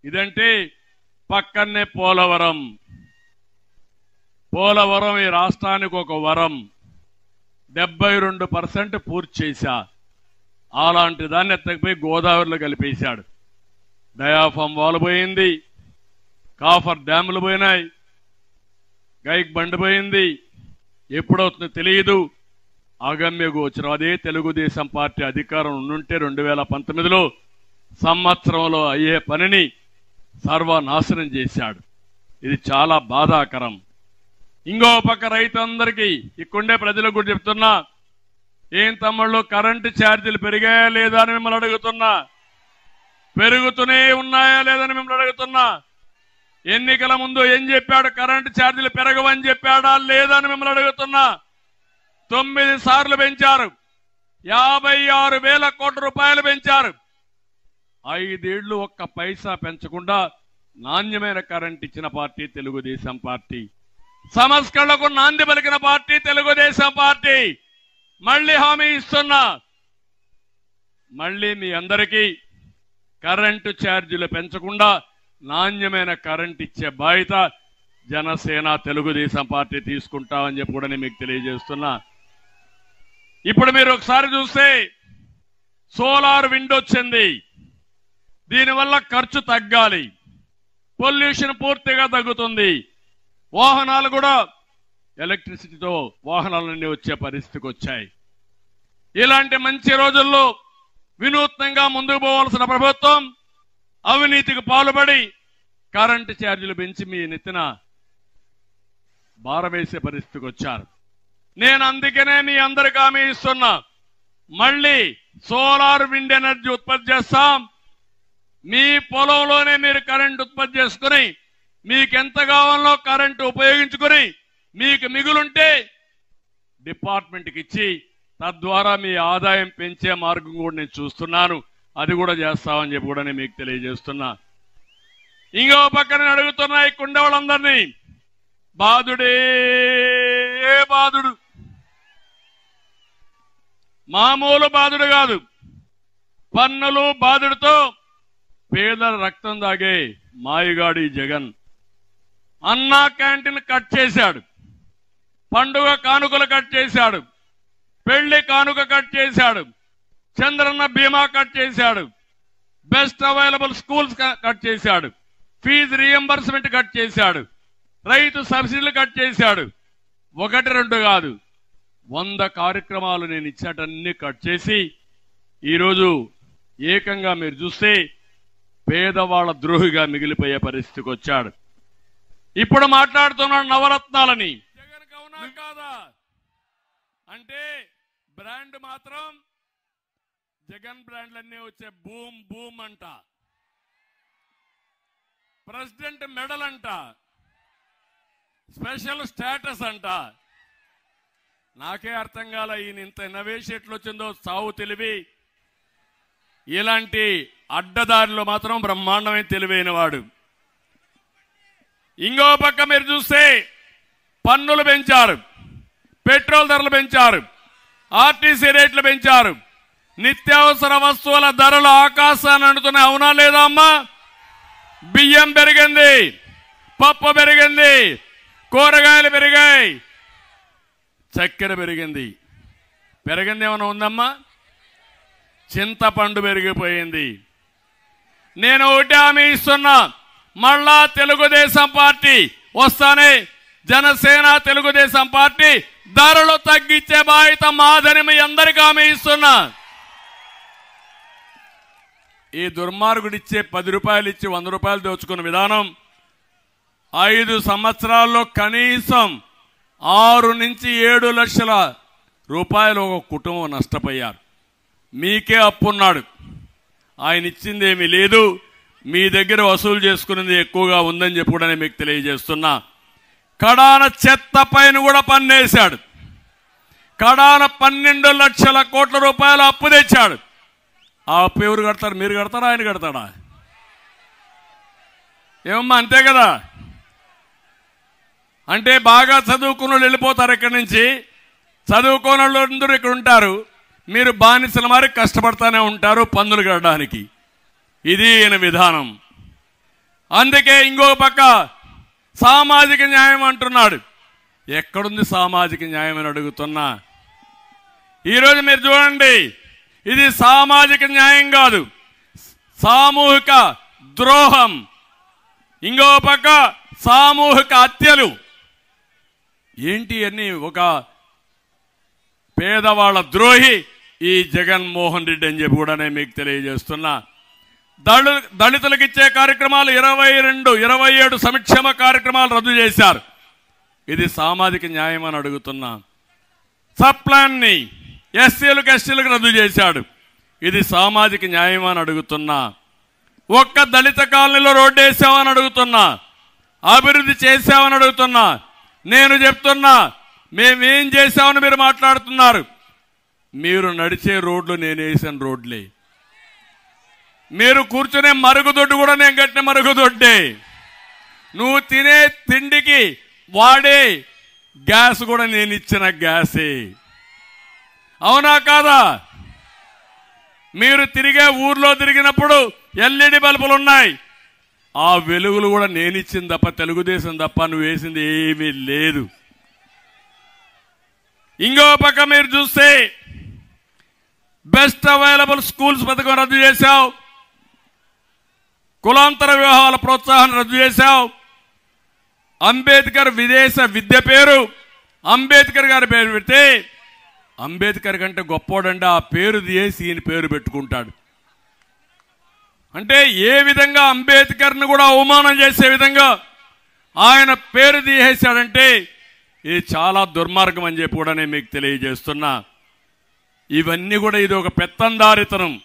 Speaker 1: ఇదంటే పక్కనే పోలవరం. పోలవరం ఈ రాష్ట్రానికి ఒక వరం. డెబ్బై రెండు పర్సెంట్ పూర్తి చేశా. అలాంటి దాన్ని ఎత్తకపోయి గోదావరిలో కలిపేశాడు. డయాఫామ్ వాల్ పోయింది. కాఫర్ డ్యాములు పోయినాయి. గైక్ బండి పోయింది. ఎప్పుడవుతుందో తెలియదు. ఆగమ్య గోచరం అదే తెలుగుదేశం పార్టీ అధికారం ఉండుంటే రెండు వేల పంతొమ్మిదిలో సంవత్సరంలో అయ్యే పనిని సర్వనాశనం చేశాడు. ఇది చాలా బాధాకరం. ఇంకో పక్క రైతులందరికీ ఇక్కడే ప్రజలకు కూడా చెప్తున్నా ఏం తమ్ముళ్ళు కరెంటు ఛార్జీలు పెరిగాయా లేదా అని మిమ్మల్ని అడుగుతున్నా? పెరుగుతూనే ఉన్నాయా లేదని మిమ్మల్ని అడుగుతున్నా? ఎన్నికల ముందు ఏం చెప్పాడు? కరెంటు ఛార్జీలు పెరగవని చెప్పాడా? లేదని మిమ్మల్ని అడుగుతున్నా. తొమ్మిది సార్లు పెంచారు. యాభై ఆరు వేల కోట్ల రూపాయలు పెంచారు. ఐదేళ్ళు ఒక్క పైసా పెంచకుండా నాణ్యమైన కరెంట్ ఇచ్చిన పార్టీ తెలుగుదేశం పార్టీ. సంస్కరణకు నాంది పలికిన పార్టీ తెలుగుదేశం పార్టీ. మళ్ళీ హామీ ఇస్తున్నా. మళ్ళీ మీ అందరికీ కరెంటు ఛార్జీలు పెంచకుండా నాణ్యమైన కరెంట్ ఇచ్చే బాధ్యత జనసేన తెలుగుదేశం పార్టీ తీసుకుంటామని చెప్పి కూడా నేను మీకు తెలియజేస్తున్నా. ఇప్పుడు మీరు ఒకసారి చూస్తే సోలార్ విండ్ వచ్చింది. దీనివల్ల ఖర్చు తగ్గాలి. పొల్యూషన్ పూర్తిగా తగ్గుతుంది. వాహనాలు కూడా ఎలక్ట్రిసిటీతో వాహనాలన్నీ వచ్చే పరిస్థితికి వచ్చాయి. ఇలాంటి మంచి రోజుల్లో వినూత్నంగా ముందుకు పోవాల్సిన ప్రభుత్వం అవినీతికి పాల్పడి కరెంటు ఛార్జీలు పెంచి మీ నెత్తిన భారవేసే పరిస్థితికి వచ్చారు. నేను అందుకనే మీ అందరికి హామీ ఇస్తున్నా. మళ్ళీ సోలార్ విండ్ ఎనర్జీ ఉత్పత్తి చేస్తాం. మీ పొలంలోనే మీరు కరెంట్ ఉత్పత్తి చేసుకుని మీకు ఎంత కావాలో కరెంటు ఉపయోగించుకుని మీకు మిగులుంటే డిపార్ట్మెంట్కి ఇచ్చి తద్వారా మీ ఆదాయం పెంచే మార్గం కూడా నేను చూస్తున్నాను. అది కూడా చేస్తామని చెప్పి కూడా నేను మీకు తెలియజేస్తున్నా. ఇంకో పక్కన అడుగుతున్నాయి అడుగుతున్నా ఈ కుండ బాధుడే బాధుడు మామూలు బాధుడు కాదు. పన్నులు బాధుడితో పేదల రక్తం దాగే మాయగాడి జగన్. అన్నా క్యాంటీన్ కట్ చేశాడు. పండుగ కానుకలు కట్ చేశాడు. పెళ్ళి కానుక కట్ చేశాడు. చంద్రన్న బీమా కట్ చేశాడు. బెస్ట్ అవైలబుల్ స్కూల్స్ కట్ చేశాడు. ఫీజు రియంబర్స్మెంట్ కట్ చేశాడు. రైతు సబ్సిడీలు కట్ చేశాడు. ఒకటి రెండు కాదు. వంద కార్యక్రమాలు నేను ఇచ్చేటన్ని కట్ చేసి ఈరోజు ఏకంగా మీరు చూస్తే పేదవాళ్ళ ద్రోహిగా మిగిలిపోయే పరిస్థితికి వచ్చాడు. ఇప్పుడు మాట్లాడుతున్నాడు నవరత్నాలని. జగన్ కాదా? అంటే బ్రాండ్ మాత్రం జగన్ బ్రాండ్లన్నీ వచ్చే బూమ్ బూమ్ అంట. ప్రెసిడెంట్ మెడల్ అంట. స్పెషల్ స్టేటస్ అంట. నాకే అర్థం కాల ఈయన ఇంత ఇన్నోవేషన్ ఎట్లా వచ్చిందో సావు తెలివి. ఇలాంటి అడ్డదారిలో మాత్రం బ్రహ్మాండమైన తెలివైన వాడు ఇంకో పక్క మీరు చూస్తే పన్నులు పెంచారు. పెట్రోల్ ధరలు పెంచారు. ఆర్టీసీ రేట్లు పెంచారు. నిత్యావసర వస్తువుల ధరలు ఆకాశాన్ని అంటున్నాయి అవునా లేదా అమ్మా? బియ్యం పెరిగింది పప్పు పెరిగింది కూరగాయలు పెరిగాయి చక్కెర పెరిగింది. పెరిగింది ఏమైనా ఉందమ్మా? చింతపండు పెరిగిపోయింది. నేను ఒకటి హామీ ఇస్తున్నా మళ్ళా తెలుగుదేశం పార్టీ వస్తానే జనసేన తెలుగుదేశం పార్టీ ధరలు తగ్గించే బాధ్యత మాదని మీ అందరికీ హామీ ఇస్తున్నా. ఈ దుర్మార్గుడిచ్చే పది రూపాయలు ఇచ్చి వంద రూపాయలు దోచుకున్న విధానం ఐదు సంవత్సరాల్లో కనీసం ఆరు నుంచి ఏడు లక్షల రూపాయలు ఒక కుటుంబం నష్టపోయారు. మీకే అప్పున్నాడు. ఆయన ఇచ్చింది ఏమీ లేదు. మీ దగ్గర వసూలు చేసుకునేది ఎక్కువగా ఉందని చెప్పి కూడా నేను మీకు తెలియజేస్తున్నా. కడాన చెత్త పైన కూడా పన్నేశాడు. కడాన పన్నెండు లక్షల కోట్ల రూపాయలు అప్పు తెచ్చాడు. ఆ అప్పు ఎవరు కడతారు? మీరు కడతారా? ఆయన కడతాడా? ఏమమ్మా అంతే కదా? అంటే బాగా చదువుకున్న వాళ్ళు వెళ్ళిపోతారు ఇక్కడి నుంచి. చదువుకోని వాళ్ళు అందరూ ఇక్కడ ఉంటారు. మీరు బానిసల మరి కష్టపడతానే ఉంటారు పన్నులు కట్టడానికి. ఇది ఈయన విధానం. అందుకే ఇంకో పక్క సామాజిక న్యాయం అంటున్నాడు. ఎక్కడుంది సామాజిక న్యాయం అని అడుగుతున్నా? ఈరోజు మీరు చూడండి ఇది సామాజిక న్యాయం కాదు. సామూహిక ద్రోహం. ఇంకో పక్క సామూహిక హత్యలు. ఏంటి అని ఒక పేదవాళ్ళ ద్రోహి ఈ జగన్మోహన్ రెడ్డి అని చెప్పి కూడా నేను మీకు తెలియజేస్తున్నా. దళి దళితులకు ఇచ్చే కార్యక్రమాలు ఇరవై రెండు ఇరవై ఏడు సంక్షేమ కార్యక్రమాలు రద్దు చేశారు. ఇది సామాజిక న్యాయం అని అడుగుతున్నా. సప్లాన్ని ఎస్సీలకు ఎస్టీలకు రద్దు చేశాడు. ఇది సామాజిక న్యాయం అని అడుగుతున్నా. ఒక్క దళిత కాలనీలో రోడ్డు వేసామని అడుగుతున్నా. అభివృద్ధి చేసామని అడుగుతున్నా. నేను చెప్తున్నా మేమేం చేశామని మీరు మాట్లాడుతున్నారు. మీరు నడిచే రోడ్లు నేను వేసిన రోడ్లే. మీరు కూర్చునే మరుగుదొడ్డు కూడా నేను కట్టిన మరుగుదొడ్డే. నువ్వు తినే తిండికి వాడే గ్యాస్ కూడా నేను ఇచ్చిన గ్యాసే. అవునా కాదా? మీరు తిరిగే ఊర్లో తిరిగినప్పుడు ఎల్ఈడి బల్బులు ఉన్నాయి. ఆ వెలుగులు కూడా నేను ఇచ్చింది తప్ప తెలుగుదేశం తప్ప నువ్వు వేసింది ఏమీ లేదు. ఇంకో పక్క మీరు చూస్తే బెస్ట్ అవైలబుల్ స్కూల్స్ పథకం రద్దు చేశావు. కులాంతర వివాహాల ప్రోత్సాహం రద్దు చేశావు. అంబేద్కర్ విదేశ విద్య పేరు అంబేద్కర్ గారి పేరు పెడితే అంబేద్కర్ కంటే గొప్పోడంటే ఆ పేరు తీసి ఈయన పేరు పెట్టుకుంటాడు. అంటే ఏ విధంగా అంబేద్కర్ని కూడా అవమానం చేసే విధంగా ఆయన పేరు తీసేశాడంటే ఇది చాలా దుర్మార్గం అని చెప్పి కూడా నేను మీకు తెలియజేస్తున్నా. ఇవన్నీ కూడా ఇది ఒక పెత్తందారితనం.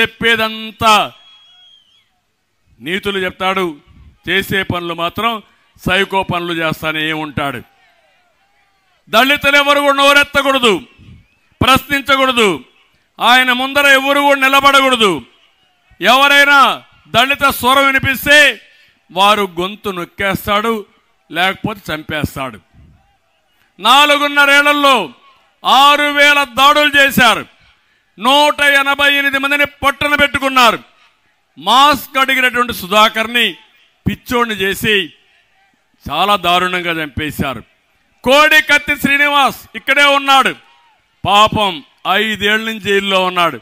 Speaker 1: చెప్పేదంతా నీతులు చెప్తాడు. చేసే పనులు మాత్రం సైకో పనులు చేస్తానే ఉంటాడు. దళితులు ఎవరు కూడా నోరెత్తకూడదు. ప్రశ్నించకూడదు. ఆయన ముందర ఎవరు కూడా నిలబడకూడదు. ఎవరైనా దళిత స్వరం వినిపిస్తే వారు గొంతు నొక్కేస్తాడు లేకపోతే చంపేస్తాడు. నాలుగున్నరేళ్ళలో ఆరు వేల దాడులు చేశారు. నూట ఎనభై ఎనిమిది మందిని పట్టున పెట్టుకున్నారు. మాస్క్ అడిగినటువంటి సుధాకర్ని పిచ్చోడిని చేసి చాలా దారుణంగా చంపేశారు. కోడి కత్తి శ్రీనివాస్ ఇక్కడే ఉన్నాడు. పాపం ఐదేళ్ళ నుంచి జైల్లో ఉన్నాడు.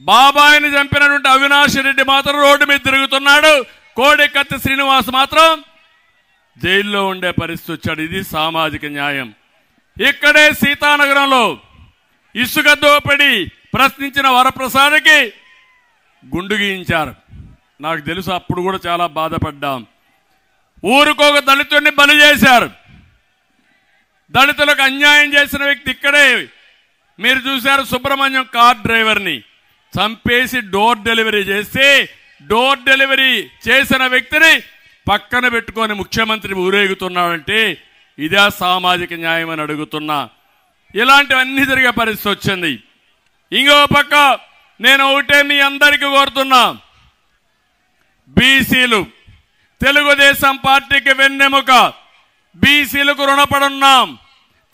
Speaker 1: బాబాయిని చంపినటువంటి అవినాష్ రెడ్డి మాత్రం రోడ్డు మీద తిరుగుతున్నాడు. కోడి కత్తి శ్రీనివాస్ మాత్రం జైల్లో ఉండే పరిస్థితి వచ్చాడు. ఇది సామాజిక న్యాయం. ఇక్కడే సీతానగరంలో ఇసుక దోపిడి ప్రశ్నించిన వరప్రసాద్కి గుండు గీయించారు. నాకు తెలుసు అప్పుడు కూడా చాలా బాధపడ్డాం. ఊరుకోక దళితుడిని బలి చేశారు. దళితులకు అన్యాయం చేసిన వ్యక్తి ఇక్కడే. మీరు చూశారు సుబ్రహ్మణ్యం కార్ డ్రైవర్ని. చంపేసి డోర్ డెలివరీ చేస్తే డోర్ డెలివరీ చేసిన వ్యక్తిని పక్కన పెట్టుకొని ముఖ్యమంత్రి ఊరేగుతున్నాడంటే ఇదే సామాజిక న్యాయం అని అడుగుతున్నా. ఇలాంటివన్నీ జరిగే పరిస్థితి వచ్చింది. ఇంకో పక్క నేను ఒకటే మీ అందరికీ కోరుతున్నా. బీసీలు తెలుగుదేశం పార్టీకి వెన్నెముక. బీసీలకు రుణపడున్నాం.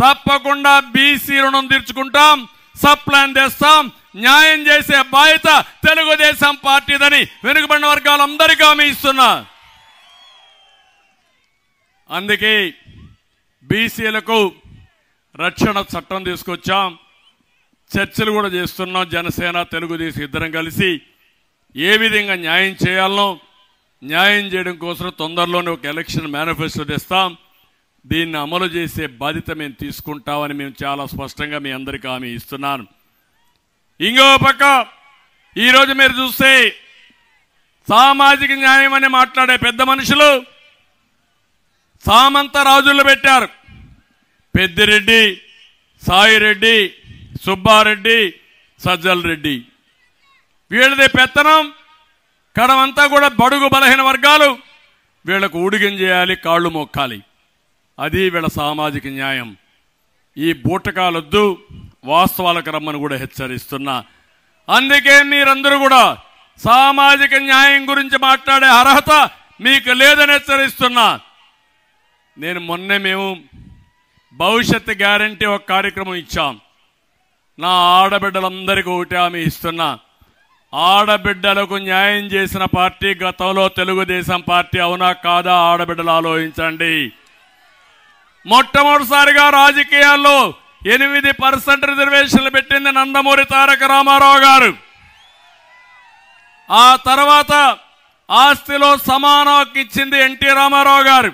Speaker 1: తప్పకుండా బీసీ రుణం తీర్చుకుంటాం. సప్లాన్ తెస్తాం. న్యాయం చేసే బాధ్యత తెలుగుదేశం పార్టీదని వెనుకబడిన వర్గాలందరికీ హామీ ఇస్తున్నా. అందుకే బీసీలకు రక్షణ చట్టం తీసుకొచ్చాం. చర్చలు కూడా చేస్తున్నాం. జనసేన తెలుగుదేశం ఇద్దరం కలిసి ఏ విధంగా న్యాయం చేయాలనో న్యాయం చేయడం కోసం తొందరలోనే ఒక ఎలక్షన్ మేనిఫెస్టో తెస్తాం. దీన్ని అమలు చేసే బాధ్యత మేము తీసుకుంటామని మేము చాలా స్పష్టంగా మీ అందరికీ హామీ ఇస్తున్నాను. ఇంకో పక్క ఈరోజు మీరు చూస్తే సామాజిక న్యాయం అని మాట్లాడే పెద్ద మనుషులు సామంత రాజులు పెట్టారు. పెద్దిరెడ్డి సాయిరెడ్డి సుబ్బారెడ్డి సజ్జల్ రెడ్డి వీళ్ళది పెత్తనం కడమంతా కూడా బడుగు బలహీన వర్గాలు. వీళ్ళకు ఊడిగం చేయాలి కాళ్ళు మొక్కాలి. అది వీళ్ళ సామాజిక న్యాయం. ఈ బూటకాలొద్దు వాస్తవాలకు రమ్మని కూడా హెచ్చరిస్తున్నా. అందుకే మీరందరూ కూడా సామాజిక న్యాయం గురించి మాట్లాడే అర్హత మీకు లేదని హెచ్చరిస్తున్నా. నేను మొన్నే మేము భవిష్యత్ గ్యారంటీ ఒక కార్యక్రమం ఇచ్చాం. నా ఆడబిడ్డలందరికీ ఒకటి ఆమె ఇస్తున్నా. ఆడబిడ్డలకు న్యాయం చేసిన పార్టీ గతంలో తెలుగుదేశం పార్టీ అవునా కాదా ఆడబిడ్డలు ఆలోచించండి. మొట్టమొదటిసారిగా రాజకీయాల్లో ఎనిమిది పర్సెంట్ రిజర్వేషన్లు పెట్టింది నందమూరి తారక రామారావు గారు. ఆ తర్వాత ఆస్తిలో సమాన హక్కు ఇచ్చింది ఎన్టీ రామారావు గారు.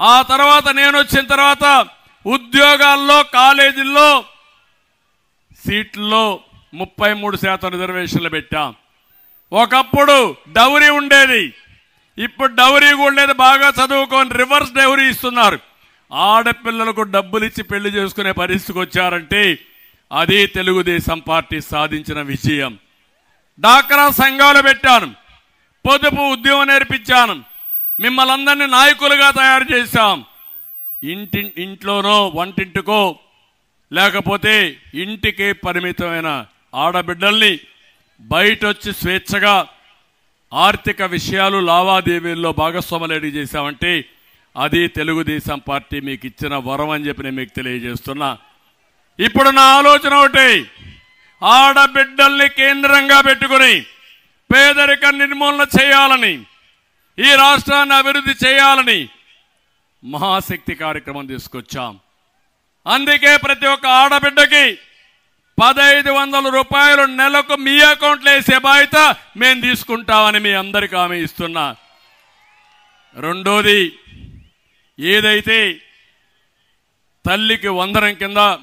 Speaker 1: ఆ తర్వాత నేను వచ్చిన తర్వాత ఉద్యోగాల్లో కాలేజీల్లో సీట్లలో ముప్పై మూడు శాతం రిజర్వేషన్లు పెట్టాం. ఒకప్పుడు డౌరీ ఉండేది. ఇప్పుడు డౌరీ కూడా లేదు బాగా చదువుకొని రివర్స్ డౌరీ ఇస్తున్నారు. ఆడపిల్లలకు డబ్బులు ఇచ్చి పెళ్ళి చేసుకునే పరిస్థితికి వచ్చారంటే అది తెలుగుదేశం పార్టీ సాధించిన విజయం. డాక్రా సంఘాలు పెట్టాను పొదుపు ఉద్యమం నేర్పించాను మిమ్మల్ని అందరినీ నాయకులుగా తయారు చేశాం. ఇంటి ఇంట్లోనో వంటింటికో లేకపోతే ఇంటికి పరిమితమైన ఆడబిడ్డల్ని బయటొచ్చి స్వేచ్ఛగా ఆర్థిక విషయాలు లావాదేవీల్లో భాగస్వాములు చేశామంటే అది తెలుగుదేశం పార్టీ మీకు ఇచ్చిన వరం అని చెప్పి నేను మీకు తెలియజేస్తున్నా. ఇప్పుడు నా ఆలోచన ఒకటి. ఆడబిడ్డల్ని కేంద్రంగా పెట్టుకుని పేదరిక నిర్మూలన చేయాలని ఈ రాష్ట్రాన్ని అభివృద్ధి చేయాలని మహాశక్తి కార్యక్రమం తీసుకొచ్చాం. అందుకే ప్రతి ఒక్క ఆడబిడ్డకి పదహైదు వందల రూపాయలు నెలకు మీ అకౌంట్లో వేసే బాధ్యత మేము తీసుకుంటామని మీ అందరికి ఆమె ఇస్తున్నా. రెండోది ఏదైతే తల్లికి వందరం కింద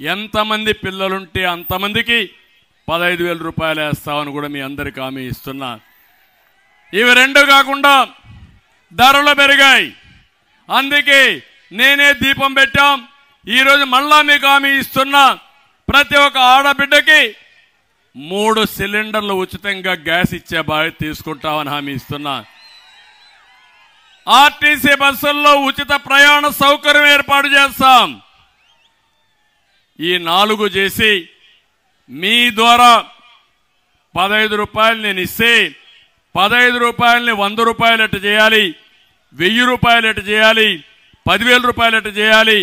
Speaker 1: ఎంతమంది పిల్లలుంటే అంతమందికి పదహైదు వేల రూపాయలు వేస్తామని కూడా మీ అందరికి హామీ ఇస్తున్నా. ఇవి రెండు కాకుండా ధరలు పెరిగాయి. అందుకే నేనే దీపం పెట్టాం. ఈరోజు మళ్ళా మీకు హామీ ఇస్తున్నా. ప్రతి ఒక్క ఆడబిడ్డకి మూడు సిలిండర్లు ఉచితంగా గ్యాస్ ఇచ్చే బాధ్యత తీసుకుంటామని హామీ ఇస్తున్నా. ఆర్టీసీ బస్సుల్లో ఉచిత ప్రయాణ సౌకర్యం ఏర్పాటు చేస్తాం. ఈ నాలుగు చేసి మీ ద్వారా పదహైదు రూపాయలు నేను ఇస్తే పదహైదు రూపాయలని వంద రూపాయలు ఎట్టు చేయాలి వెయ్యి రూపాయలు ఎట్టు చేయాలి పదివేల రూపాయలు ఎట్టు చేయాలి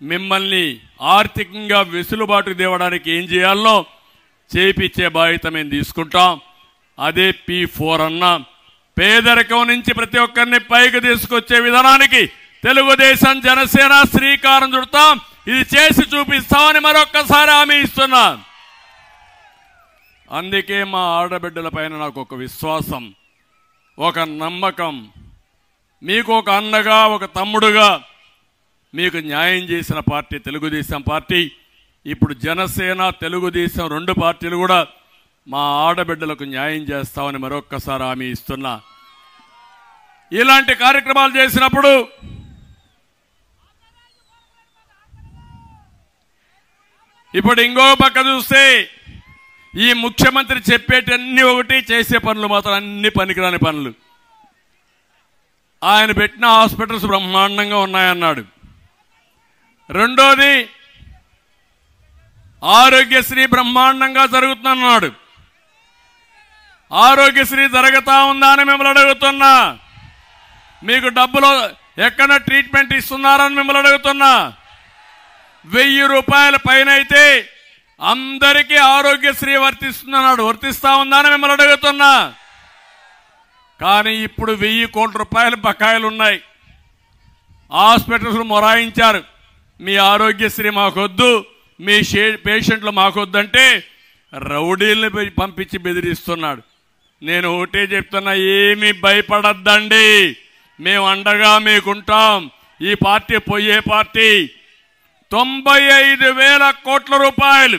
Speaker 1: మిమ్మల్ని ఆర్థికంగా వెసులుబాటు తేవడానికి ఏం చేయాలో చేపిచ్చే బాధ్యత మేము తీసుకుంటాం. అదే పి ఫోర్ అన్న పేదరికం నుంచి ప్రతి ఒక్కరిని పైకి తీసుకొచ్చే విధానానికి తెలుగుదేశం జనసేన శ్రీకారం చుడతాం. ఇది చేసి చూపిస్తామని మరొక్కసారి హామీ ఇస్తున్నా. అందుకే మా ఆడబిడ్డల పైన నాకు ఒక విశ్వాసం ఒక నమ్మకం మీకు ఒక అన్నగా ఒక తమ్ముడుగా మీకు న్యాయం చేసిన పార్టీ తెలుగుదేశం పార్టీ ఇప్పుడు జనసేన తెలుగుదేశం రెండు పార్టీలు కూడా మా ఆడబిడ్డలకు న్యాయం చేస్తామని మరొక్కసారి హామీ ఇస్తున్నా. ఇలాంటి కార్యక్రమాలు చేసినప్పుడు ఇప్పుడు ఇంకో పక్క చూస్తే ఈ ముఖ్యమంత్రి చెప్పేటన్ని ఒకటి చేసే పనులు మాత్రం అన్ని పనికిరాని పనులు. ఆయన పెట్టిన హాస్పిటల్స్ బ్రహ్మాండంగా ఉన్నాయన్నాడు. రెండోది ఆరోగ్యశ్రీ బ్రహ్మాండంగా జరుగుతున్నాడు ఆరోగ్యశ్రీ జరుగుతా ఉందా అని మిమ్మల్ని అడుగుతున్నా. మీకు డబ్బులు ఎక్కడ ట్రీట్మెంట్ ఇస్తున్నారని మిమ్మల్ని అడుగుతున్నా. వెయ్యి రూపాయల పైన అయితే అందరికీ ఆరోగ్యశ్రీ వర్తిస్తున్నాడు వర్తిస్తా ఉందా అని మిమ్మల్ని అడుగుతున్నా. కానీ ఇప్పుడు వెయ్యి కోట్ల రూపాయల బకాయిలు ఉన్నాయి హాస్పిటల్స్ మొరాయించారు. మీ ఆరోగ్యశ్రీ మాకొద్దు మీ పేషెంట్లు మాకొద్దంటే రౌడీల్ని పంపించి బెదిరిస్తున్నాడు. నేను ఒకటే చెప్తున్నా ఏమి భయపడద్దండి. మేము అండగా మీకుంటాం. ఈ పార్టీ పోయే పార్టీ తొంభై ఐదు వేల కోట్ల రూపాయలు.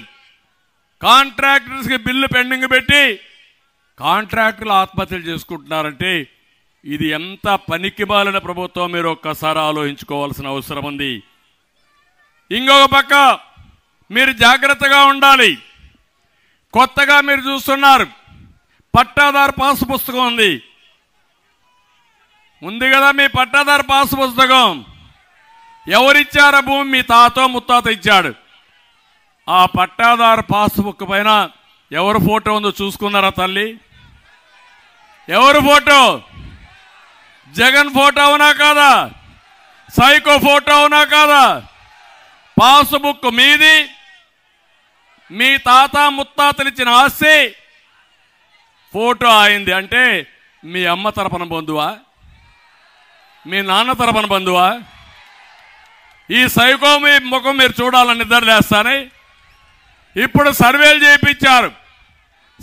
Speaker 1: కాంట్రాక్టర్స్కి బిల్లు పెండింగ్ పెట్టి కాంట్రాక్టర్లు ఆత్మహత్యలు చేసుకుంటున్నారంటే ఇది ఎంత పనికిమాలిన ప్రభుత్వం మీరు ఒక్కసారి ఆలోచించుకోవాల్సిన అవసరం ఉంది. ఇంకొక పక్క మీరు జాగ్రత్తగా ఉండాలి. కొత్తగా మీరు చూస్తున్నారు. పట్టాదారు పాస్ పుస్తకం ఉంది. ఉంది కదా మీ పట్టాదారు పాస్ పుస్తకం? ఎవరిచ్చారా భూమి? మీ తాతో ముత్తాత ఇచ్చాడు. ఆ పట్టాదారు పాస్బుక్ పైన ఎవరు ఫోటో ఉందో చూసుకున్నారా తల్లి? ఎవరు ఫోటో? జగన్ ఫోటో అవునా కాదా? సైకో ఫోటో అవునా కాదా? పాస్బుక్ మీది. మీ తాత ముత్తాతలు ఇచ్చిన ఆస్తి. ఫోటో అయింది అంటే మీ అమ్మ తరపున బంధువా? మీ నాన్న తరపున బంధువా? ఈ సైకో మీ ముఖం మీరు చూడాలని నిద్ర లేస్తానే. ఇప్పుడు సర్వేలు చేయించారు.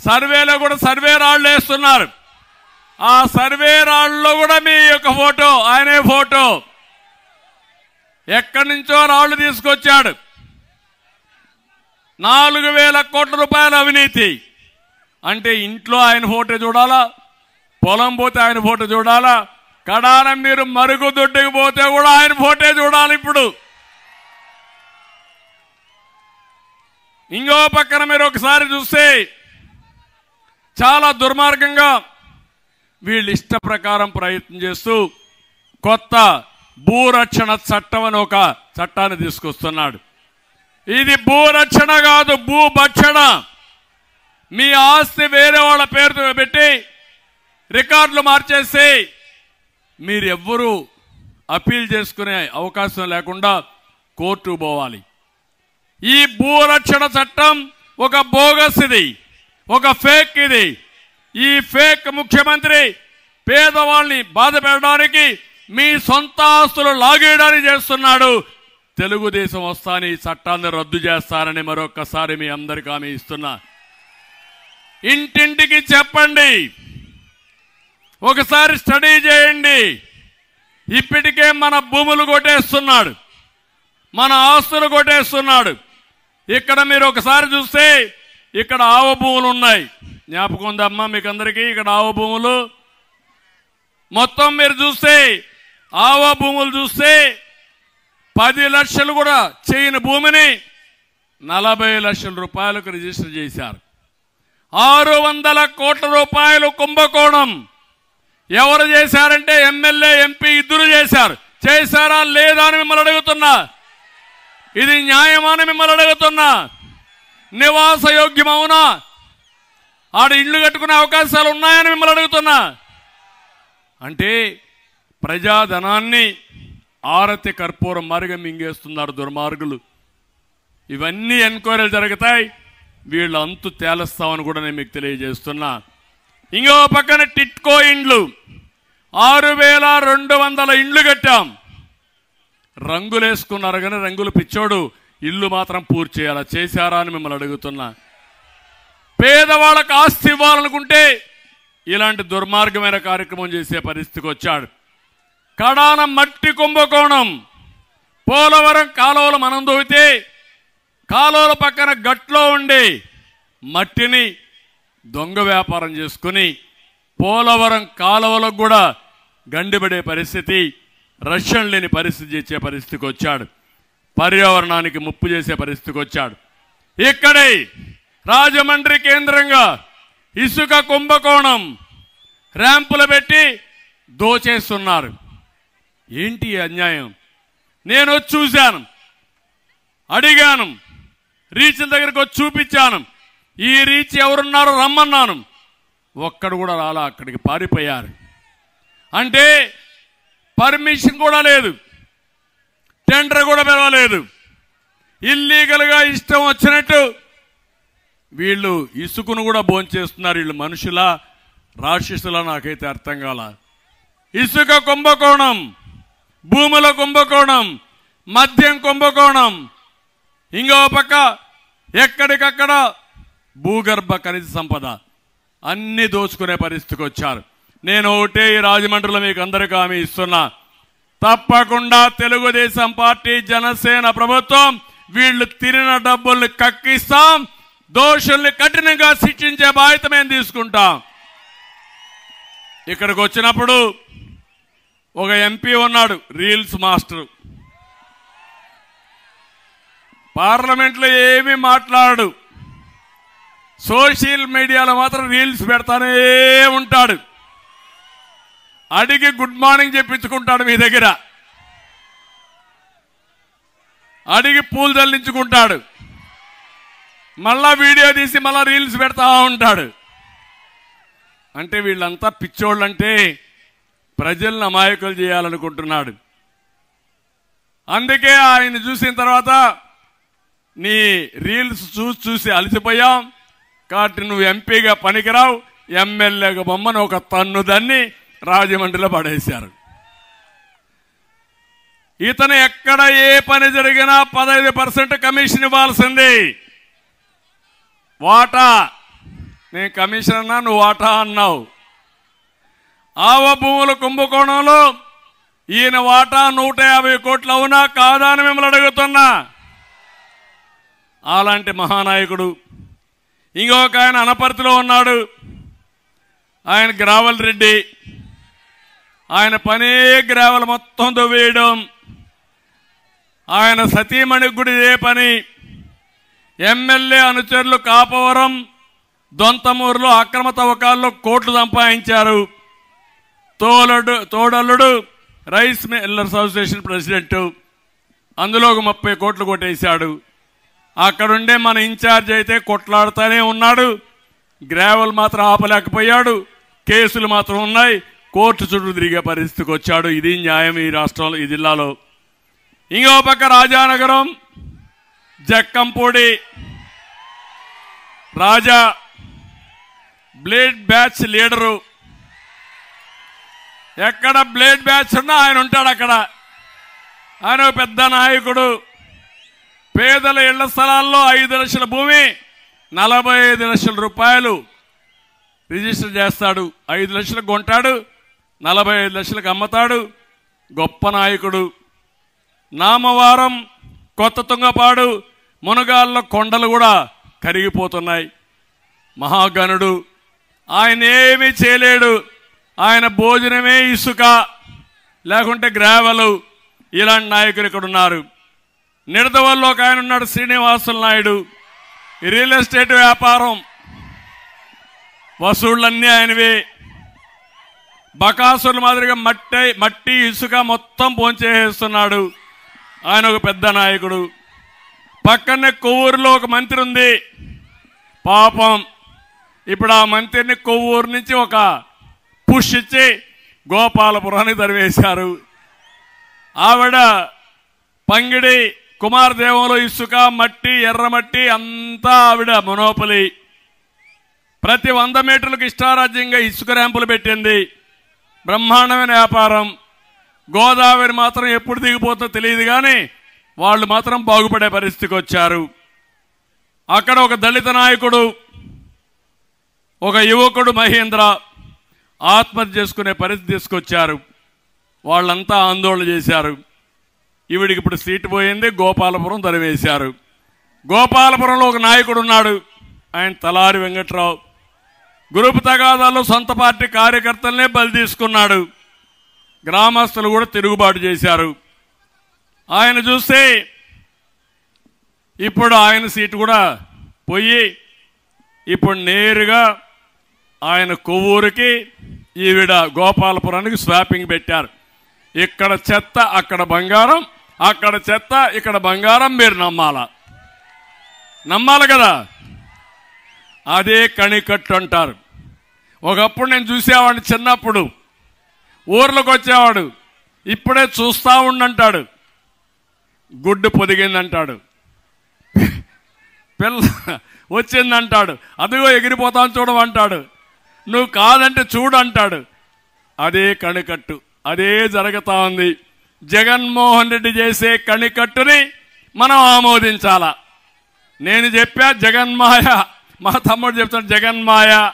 Speaker 1: సర్వేలో కూడా సర్వే రాళ్ళు వేస్తున్నారు. ఆ సర్వే రాళ్ళలో కూడా మీ యొక్క ఫోటో ఆయనే ఫోటో. ఎక్కడి నుంచో రాళ్ళు తీసుకొచ్చాడు. నాలుగు వేల కోట్ల రూపాయల అవినీతి. అంటే ఇంట్లో ఆయన ఫోటో చూడాలా? పొలం పోతే ఆయన ఫోటో చూడాలా? కడాన మీరు మరుగు దొడ్డుకు పోతే కూడా ఆయన ఫోటో చూడాలి ఇప్పుడు. ఇంకో పక్కన మీరు ఒకసారి చూస్తే చాలా దుర్మార్గంగా వీళ్ళు ఇష్ట ప్రకారం ప్రయత్నం చేస్తూ కొత్త భూరక్షణ చట్టం అని ఒక చట్టాన్ని తీసుకొస్తున్నాడు. ఇది భూరక్షణ కాదు భూభక్షణ. మీ ఆస్తి వేరే వాళ్ళ పేరుతో పెట్టి రికార్డులు మార్చేసి మీరెవ్వరూ అప్పీల్ చేసుకునే అవకాశం లేకుండా కోర్టు పోవాలి. ఈ భూరక్షణ చట్టం ఒక బోగస్ ఇది ఒక ఫేక్ ఇది. ఈ ఫేక్ ముఖ్యమంత్రి పేదవాళ్ళని బాధ పెట్టడానికి మీ సొంత ఆస్తులు లాగేయడానికి చేస్తున్నాడు. తెలుగుదేశం వస్తాని ఈ చట్టాన్ని రద్దు చేస్తారని మరొక్కసారి మీ అందరికీ ఆమె ఇస్తున్నా. ఇంటింటికి చెప్పండి. ఒకసారి స్టడీ చేయండి. ఇప్పటికే మన భూములు కొట్టేస్తున్నాడు. మన ఆస్తులు కొట్టేస్తున్నాడు. ఇక్కడ మీరు ఒకసారి చూస్తే ఇక్కడ ఆవ భూములు ఉన్నాయి. జ్ఞాపకం ఉందమ్మా మీకు అందరికీ ఇక్కడ ఆవ భూములు. మొత్తం మీరు చూస్తే ఆవా భూములు చూస్తే పది లక్షలు కూడా చేయని భూమిని నలభై లక్షల రూపాయలకు రిజిస్టర్ చేశారు. ఆరు వందల కోట్ల రూపాయలు కుంభకోణం. ఎవరు చేశారంటే ఎమ్మెల్యే ఎంపీ ఇద్దరు చేశారు. చేశారా లేదా అని మిమ్మల్ని అడుగుతున్నా. ఇది న్యాయమాని మిమ్మల్ని అడుగుతున్నా. నివాస యోగ్యమవునా? ఆడ ఇల్లు కట్టుకునే అవకాశాలు ఉన్నాయని మిమ్మల్ని అడుగుతున్నా. అంటే ప్రజాధనాన్ని ఆరతి కర్పూరం మార్గం మింగేస్తున్నారు దుర్మార్గులు. ఇవన్నీ ఎంక్వైరీలు జరుగుతాయి. వీళ్ళు అంతు తేలుస్తామని కూడా నేను మీకు తెలియజేస్తున్నా. ఇంకో పక్కన టిట్కో ఇండ్లు. ఆరు వేల రెండు వందల ఇండ్లు కట్టాం. రంగులు వేసుకున్నారు కానీ రంగులు పిచ్చోడు. ఇల్లు మాత్రం పూర్తి చేయాలా? చేశారా అని మిమ్మల్ని అడుగుతున్నా. పేదవాళ్ళకు ఆస్తి ఇవ్వాలనుకుంటే ఇలాంటి దుర్మార్గమైన కార్యక్రమం చేసే పరిస్థితికి వచ్చాడు. కడాన మట్టి కుంభకోణం. పోలవరం కాలువలు మనం దోవితే కాలువల పక్కన గట్లో ఉండి మట్టిని దొంగ వ్యాపారం చేసుకుని పోలవరం కాలువలకు కూడా గండిపడే పరిస్థితి రష్యన్ లేని పరిస్థితి చేసే పరిస్థితికి వచ్చాడు. పర్యావరణానికి ముప్పు చేసే పరిస్థితికి వచ్చాడు. ఇక్కడే రాజమండ్రి కేంద్రంగా ఇసుక కుంభకోణం ర్యాంపులు పెట్టి దోచేస్తున్నారు. ఏంటి అన్యాయం? నేను వచ్చి చూశాను. అడిగాను. రీచ్ల దగ్గరకు వచ్చి చూపించాను. ఈ రీచ్ ఎవరున్నారో రమ్మన్నాను. ఒక్కడు కూడా రాలా అక్కడికి పారిపోయారు. అంటే పర్మిషన్ కూడా లేదు. టెండర్ కూడా పిలవలేదు ఇల్లీగల్గా ఇష్టం వచ్చినట్టు వీళ్ళు ఇసుకను కూడా భోంచేస్తున్నారు. వీళ్ళు మనుషులా రాక్షసులా నాకైతే అర్థం కాల. ఇసుక కుంభకోణం. భూముల కుంభకోణం మద్యం కుంభకోణం. ఇంకో పక్క ఎక్కడికక్కడ భూగర్భ ఖనిజ సంపద. అన్ని దోచుకునే పరిస్థితికి వచ్చారు. నేను ఒకటే ఈ రాజమండ్రిలో మీకు అందరికీ హామీ ఇస్తున్నా. తప్పకుండా తెలుగుదేశం పార్టీ జనసేన ప్రభుత్వం వీళ్ళు తిరిగిన డబ్బుల్ని కక్కిస్తాం దోషుల్ని కఠినంగా శిక్షించే బాధ్యత మేము తీసుకుంటాం. ఇక్కడికి వచ్చినప్పుడు ఒక ఎంపీ ఉన్నాడు రీల్స్ మాస్టర్ పార్లమెంట్లో ఏమీ మాట్లాడు సోషల్ మీడియాలో మాత్రం రీల్స్ పెడతానే ఉంటాడు. అడిగి గుడ్ మార్నింగ్ చెప్పించుకుంటాడు మీ దగ్గర. అడిగి పూలు చల్లించుకుంటాడు. మళ్ళా వీడియో తీసి మళ్ళా రీల్స్ పెడతా ఉంటాడు. అంటే వీళ్ళంతా పిచ్చోళ్ళంటే ప్రజలను అమాయకులు చేయాలనుకుంటున్నాడు. అందుకే ఆయన చూసిన తర్వాత నీ రీల్స్ చూసి చూసి అలసిపోయాం. కాబట్టి నువ్వు ఎంపీగా పనికిరావు. ఎమ్మెల్యేగా బొమ్మను ఒక తన్ను దాన్ని రాజమండ్రిలో పడేశారు. ఇతను ఎక్కడ ఏ పని జరిగినా పదహైదు పర్సెంట్ కమిషన్ ఇవ్వాల్సింది. వాటా. నేను కమిషన్ అన్నా నువ్వు వాటా అన్నావు. ఆవభూముల కుంభకోణంలో ఈయన వాటా నూట యాభై కోట్లు అవునా కాదా అని మిమ్మల్ని అడుగుతున్నా. అలాంటి మహానాయకుడు ఇంకొక ఆయన అనపర్తిలో ఉన్నాడు. ఆయన గ్రావల్ రెడ్డి. ఆయన పనే గ్రావల్ మొత్తం దువ్వేయడం ఆయన సతీమణి గుడి ఏ పని. ఎమ్మెల్యే అనుచరులు కాపవరం దొంతమూరులో అక్రమ తవ్వకాల్లో కోట్లు సంపాదించారు. తోలడు తోడల్లుడు. Rice millers association president. అందులో ఒక ముప్పై కోట్లు కొట్టేశాడు. అక్కడుండే మన ఇన్ఛార్జ్ అయితే కొట్లాడుతూనే ఉన్నాడు. గ్రావెల్ మాత్రం ఆపలేకపోయాడు. కేసులు మాత్రం ఉన్నాయి. కోర్టు చుట్టూ తిరిగే పరిస్థితికి వచ్చాడు. ఇది న్యాయం ఈ రాష్ట్రంలో ఈ జిల్లాలో. ఇంకో పక్క Rajanagaram Jakkampudi. Raja blade batch leader ఎక్కడ బ్లేడ్ బ్యాచ్ ఉన్నా ఆయన ఉంటాడు అక్కడ. ఆయన పెద్ద నాయకుడు. పేదల ఇళ్ళ స్థలాల్లో ఐదు లక్షల భూమి నలభై ఐదు లక్షల రూపాయలు రిజిస్టర్ చేస్తాడు. ఐదు లక్షలకు కొంటాడు నలభై ఐదు లక్షలకు అమ్మతాడు. గొప్ప నాయకుడు. నామవారం కొత్త తుంగపాడు మునగాళ్ళ కొండలు కూడా కరిగిపోతున్నాయి. మహాగణుడు. ఆయన ఏమీ చేయలేడు. ఆయన భోజనమే ఇసుక లేకుంటే గ్రావెలు. ఇలాంటి నాయకులు ఇక్కడ ఉన్నారు. నిడత వల్ల ఒక ఆయన ఉన్నాడు శ్రీనివాసుల నాయుడు. రియల్ ఎస్టేట్ వ్యాపారం. వసూళ్ళన్నీ ఆయనవే. బకాసుల మాదిరిగా మట్టి మట్టి ఇసుక మొత్తం పోంచేసేస్తున్నాడు ఆయన ఒక పెద్ద నాయకుడు. పక్కనే కొవ్వూరులో ఒక మంత్రి ఉంది. పాపం. ఇప్పుడు ఆ మంత్రిని కొవ్వూరు నుంచి ఒక పుష్ ఇచ్చి గోపాలపురానికి తరివేశారు. ఆవిడ పంగిడి కుమారదేవంలో ఇసుక మట్టి ఎర్రమట్టి అంతా ఆవిడ మొనోపలి. ప్రతి వంద మీటర్లకు ఇష్టారాజ్యంగా ఇసుక ర్యాంపులు పెట్టింది. బ్రహ్మాండమైన వ్యాపారం. గోదావరి మాత్రం ఎప్పుడు దిగిపోతుందో తెలియదు కానీ వాళ్ళు మాత్రం బాగుపడే పరిస్థితికి వచ్చారు. అక్కడ ఒక దళిత నాయకుడు ఒక యువకుడు మహేంద్ర. ఆత్మహత్య చేసుకునే పరిస్థితి తీసుకొచ్చారు. వాళ్ళంతా ఆందోళన చేశారు. ఈవిడికి ఇప్పుడు సీటు పోయింది గోపాలపురం తరివేశారు. గోపాలపురంలో ఒక నాయకుడు ఉన్నాడు ఆయన తలారి వెంకట్రావు. గ్రూప్ తగాదాల్లో సొంత పార్టీ కార్యకర్తలనే బలి తీసుకున్నాడు. గ్రామస్తులు కూడా తిరుగుబాటు చేశారు. ఆయన చూస్తే ఇప్పుడు ఆయన సీటు కూడా పోయి ఇప్పుడు నేరుగా ఆయన కొవ్వూరికి ఈవిడ గోపాలపురానికి స్వాపింగ్ పెట్టారు. ఇక్కడ చెత్త అక్కడ బంగారం అక్కడ చెత్త ఇక్కడ బంగారం మీరు నమ్మాల? నమ్మాలి కదా? అదే కణికట్టు అంటారు. ఒకప్పుడు నేను చూసేవాడిని చిన్నప్పుడు. ఊర్లోకి వచ్చేవాడు. ఇప్పుడే చూస్తా ఉండంటాడు. గుడ్డు పొదిగిందంటాడు. పిల్ల వచ్చిందంటాడు. అదిగో ఎగిరిపోతాను చూడమంటాడు. నువ్వు కాదంటే చూడు అంటాడు. అదే కణికట్టు. అదే జరుగుతా ఉంది. జగన్మోహన్ రెడ్డి చేసే కణికట్టుని మనం ఆమోదించాలా? నేను చెప్పా జగన్మాయ. మా తమ్ముడు చెప్తాడు జగన్మాయ.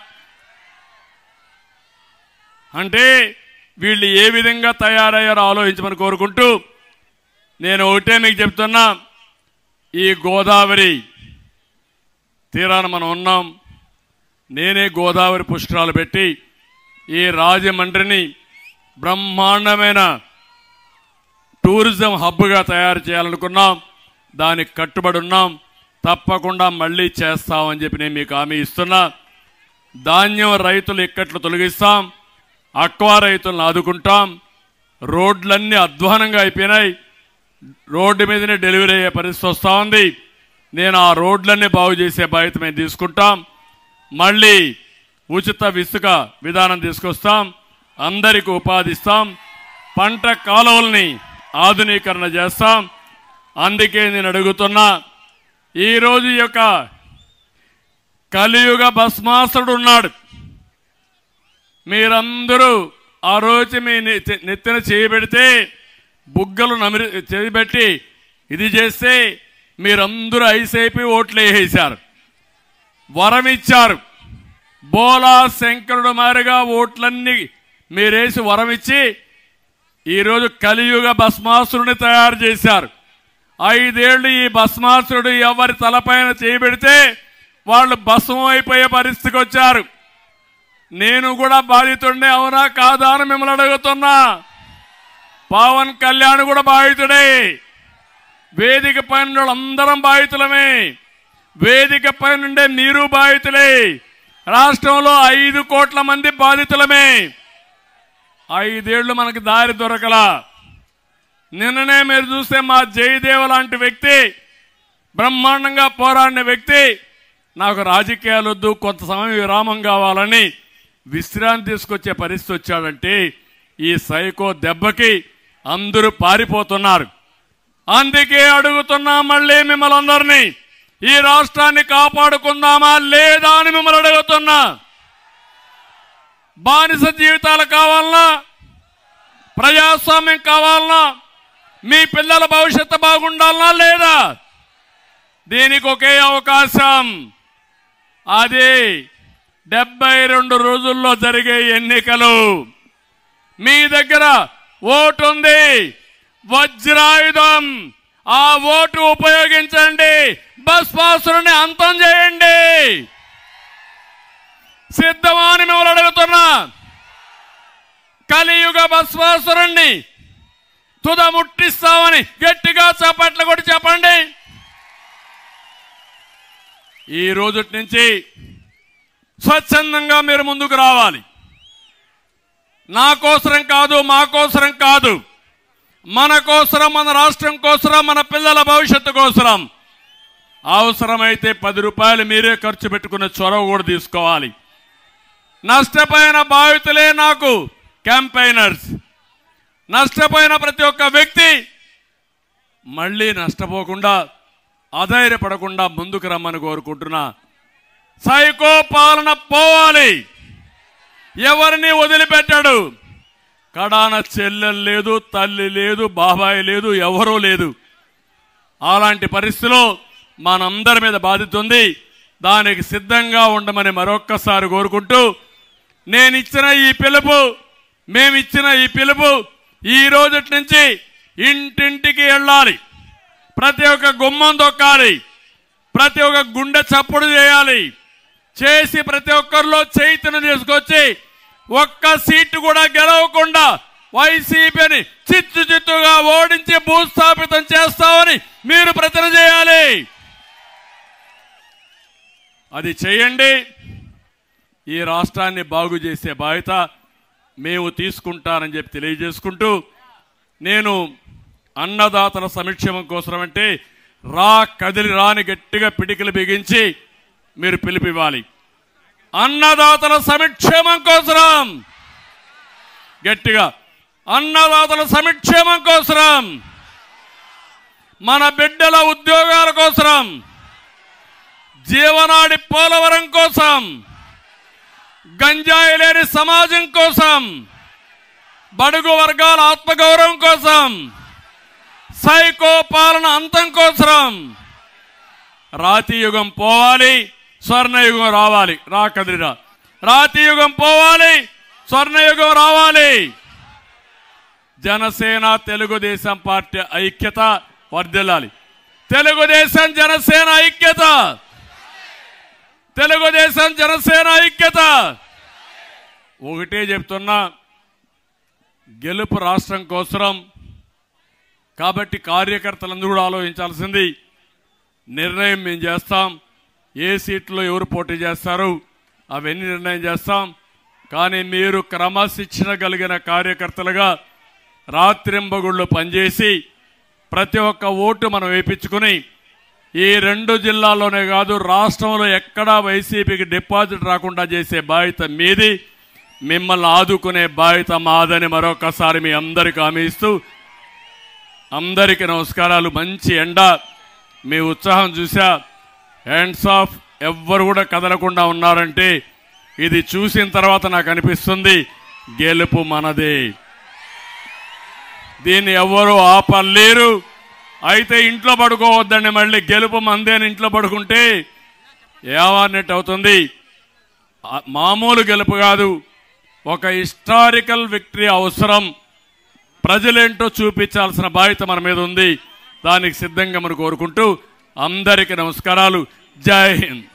Speaker 1: అంటే వీళ్ళు ఏ విధంగా తయారయ్యారో ఆలోచించమని కోరుకుంటూ నేను ఒకటే మీకు చెప్తున్నా. ఈ గోదావరి తీరాన మనం ఉన్నాం. నేనే గోదావరి పుష్కరాలు పెట్టి ఈ రాజమండ్రిని బ్రహ్మాండమైన టూరిజం హబ్గా తయారు చేయాలనుకున్నాం. దానికి కట్టుబడి ఉన్నాం. తప్పకుండా మళ్ళీ చేస్తామని చెప్పి నేను మీకు హామీ ఇస్తున్నా. ధాన్యం రైతులు ఇక్కట్లు తొలగిస్తాం. అక్వా రైతులను ఆదుకుంటాం. రోడ్లన్నీ అధ్వానంగా అయిపోయినాయి. రోడ్డు మీదనే డెలివరీ అయ్యే పరిస్థితి వస్తూ ఉంది. నేను ఆ రోడ్లన్నీ బాగు చేసే బాధ్యత మేము తీసుకుంటాం. మళ్ళీ ఉచిత ఇసుక విధానం తీసుకొస్తాం అందరికి ఉపాధిస్తాం పంట కాలువల్ని ఆధునీకరణ చేస్తాం. అందుకే నేను అడుగుతున్నా ఈరోజు యొక్క కలియుగ భస్మాసుడు ఉన్నాడు. మీరందరూ ఆ రోజు మీ నెత్తిన చేయబెడితే బుగ్గలు నమిరి చేయబెట్టి ఇది చేస్తే మీరందరూ ఐసీపీ ఓట్లు వేసేశారు. వరం ఇచ్చారు బోలా శంకరుడు మారిగా ఓట్లన్నీ మీరేసి వరం ఇచ్చి ఈరోజు కలియుగ భస్మాసురుని తయారు చేశారు. ఐదేళ్ళు ఈ భస్మాసురుడు ఎవరి తలపైన చేయబెడితే వాళ్ళు భస్మం అయిపోయే పరిస్థితికి వచ్చారు. నేను కూడా బాధితుండే అవునా కాదా అని మిమ్మల్ని అడుగుతున్నా. పవన్ కళ్యాణ్ కూడా బాధితుడే. వేదిక పైన అందరం బాధితులమే. వేదిక పైనుండే మీరు బాధితులే రాష్ట్రంలో ఐదు కోట్ల మంది బాధితులమే. ఐదేళ్ళు మనకు దారి దొరకల. నిన్ననే మీరు చూస్తే మా జయదేవ లాంటి వ్యక్తి బ్రహ్మాండంగా పోరాడిన వ్యక్తి నాకు రాజకీయాలు వద్దు కొంత సమయం విరామం కావాలని విశ్రాంతి తీసుకొచ్చే పరిస్థితి వచ్చాడంటే ఈ సైకో దెబ్బకి అందరూ పారిపోతున్నారు. అందుకే అడుగుతున్నా మళ్ళీ మిమ్మల్ని అందరినీ. ఈ రాష్ట్రాన్ని కాపాడుకుందామా లేదా అని మిమ్మల్ని అడుగుతున్నా. బానిస జీవితాలు కావాలన్నా ప్రజాస్వామ్యం కావాలన్నా మీ పిల్లల భవిష్యత్తు బాగుండాలనా లేదా? దీనికి ఒకే అవకాశం. అది డెబ్బై రెండు రోజుల్లో జరిగే ఎన్నికలు. మీ దగ్గర ఓటు ఉంది. వజ్రాయుధం. ఆ ఓటు ఉపయోగించండి. బస్ పాసుని అంతం చేయండి. సిద్ధమా అని మిమ్మల్ని అడుగుతున్నా. కలియుగ భస్వాసురుణ్ణి తుద ముట్టిస్తామని గట్టిగా చప్పట్లు కొట్టి చెప్పండి. ఈ రోజు నుంచి స్వచ్ఛందంగా మీరు ముందుకు రావాలి. నా కోసరం కాదు మా కోసరం కాదు. మన కోసరం మన రాష్ట్రం కోసరం మన పిల్లల భవిష్యత్తు కోసరం. అవసరమైతే పది రూపాయలు మీరే ఖర్చు పెట్టుకున్న చొరవ కూడా తీసుకోవాలి. నష్టపోయిన బాధితులే నాకు క్యాంపైనర్స్ నష్టపోయిన ప్రతి ఒక్క వ్యక్తి మళ్ళీ నష్టపోకుండా అధైర్యపడకుండా ముందుకు రమ్మని కోరుకుంటున్నా. సైకో పాలన పోవాలి. ఎవరిని వదిలిపెట్టాడు? కడాన చెల్లెలు లేదు తల్లి లేదు బాబాయ్ లేదు ఎవరూ లేదు. అలాంటి పరిస్థితిలో మనందరి మీద బాధితుంది దానికి సిద్ధంగా ఉండమని మరొక్కసారి కోరుకుంటూ నేను ఇచ్చిన ఈ పిలుపు మేమిచ్చిన ఈ పిలుపు ఈ రోజు నుంచి ఇంటింటికి వెళ్ళాలి. ప్రతి ఒక్క గుమ్మం తొక్కాలి. ప్రతి ఒక్క గుండె చప్పుడు చేయాలి. చేసి ప్రతి ఒక్కరిలో చైతన్యం తీసుకొచ్చి ఒక్క సీటు కూడా గెలవకుండా వైసీపీని చిత్తు చిత్తుగా ఓడించి భూస్థాపితం చేస్తామని మీరు ప్రతిన చేయాలి. అది చేయండి. ఈ రాష్ట్రాన్ని బాగు చేసే బాధ్యత మేము తీసుకుంటానని చెప్పి తెలియజేసుకుంటూ నేను అన్నదాతల సంక్షేమం కోసం అంటే రా కదిలి రాని గట్టిగా పిడికిలు బిగించి మీరు పిలిపివ్వాలి. అన్నదాతల సంక్షేమం కోసరం. గట్టిగా అన్నదాతల సంక్షేమం కోసరం. మన బిడ్డల ఉద్యోగాల కోసరం. జీవనాడి పోలవరం కోసం గంజాయి లేని సమాజం కోసం బడుగు వర్గాల ఆత్మగౌరవం కోసం సైకో పాలన అంతం కోసం రాతి యుగం పోవాలి స్వర్ణయుగం రావాలి. రా కదిరా రాతి యుగం పోవాలి స్వర్ణయుగం రావాలి. జనసేన తెలుగుదేశం పార్టీ ఐక్యత వర్ధిల్లాలి. తెలుగుదేశం జనసేన ఐక్యత. తెలుగుదేశం జనసేన ఐక్యత. ఒకటే చెప్తున్నా గెలుపు రాష్ట్రం కోసం కాబట్టి కార్యకర్తలందరూ కూడా ఆలోచించాల్సింది నిర్ణయం మేము చేస్తాం. ఏ సీట్లో ఎవరు పోటీ చేస్తారు అవన్నీ నిర్ణయం చేస్తాం. కానీ మీరు క్రమశిక్షణ కలిగిన కార్యకర్తలుగా రాత్రింబగుళ్ళు పనిచేసి ప్రతి ఒక్క ఓటు మనం వేయించుకుని ఈ రెండు జిల్లాల్లోనే కాదు రాష్ట్రంలో ఎక్కడా వైసీపీకి డిపాజిట్ రాకుండా చేసే బాధ్యత మీది. మిమ్మల్ని ఆదుకునే బాధ్యత మాదని మరొకసారి మీ అందరికి హామీ ఇస్తూ అందరికీ నమస్కారాలు. మంచి ఎండ మీ ఉత్సాహం చూసా. హ్యాండ్స్ ఆఫ్ ఎవ్వరు కూడా కదలకుండా ఉన్నారంటే ఇది చూసిన తర్వాత నాకు అనిపిస్తుంది గెలుపు మనదే. దీన్ని ఎవరు ఆపలేరు. అయితే ఇంట్లో పడుకోవద్దండి మళ్ళీ గెలుపు మందే అని ఇంట్లో పడుకుంటే ఏవార్నెట్ అవుతుంది? మామూలు గెలుపు కాదు. ఒక హిస్టారికల్ విక్టరీ అవసరం. ప్రజలేంటో చూపించాల్సిన బాధ్యత మన మీద ఉంది. దానికి సిద్ధంగా మనం కోరుకుంటూ అందరికీ నమస్కారాలు. జై హింద్.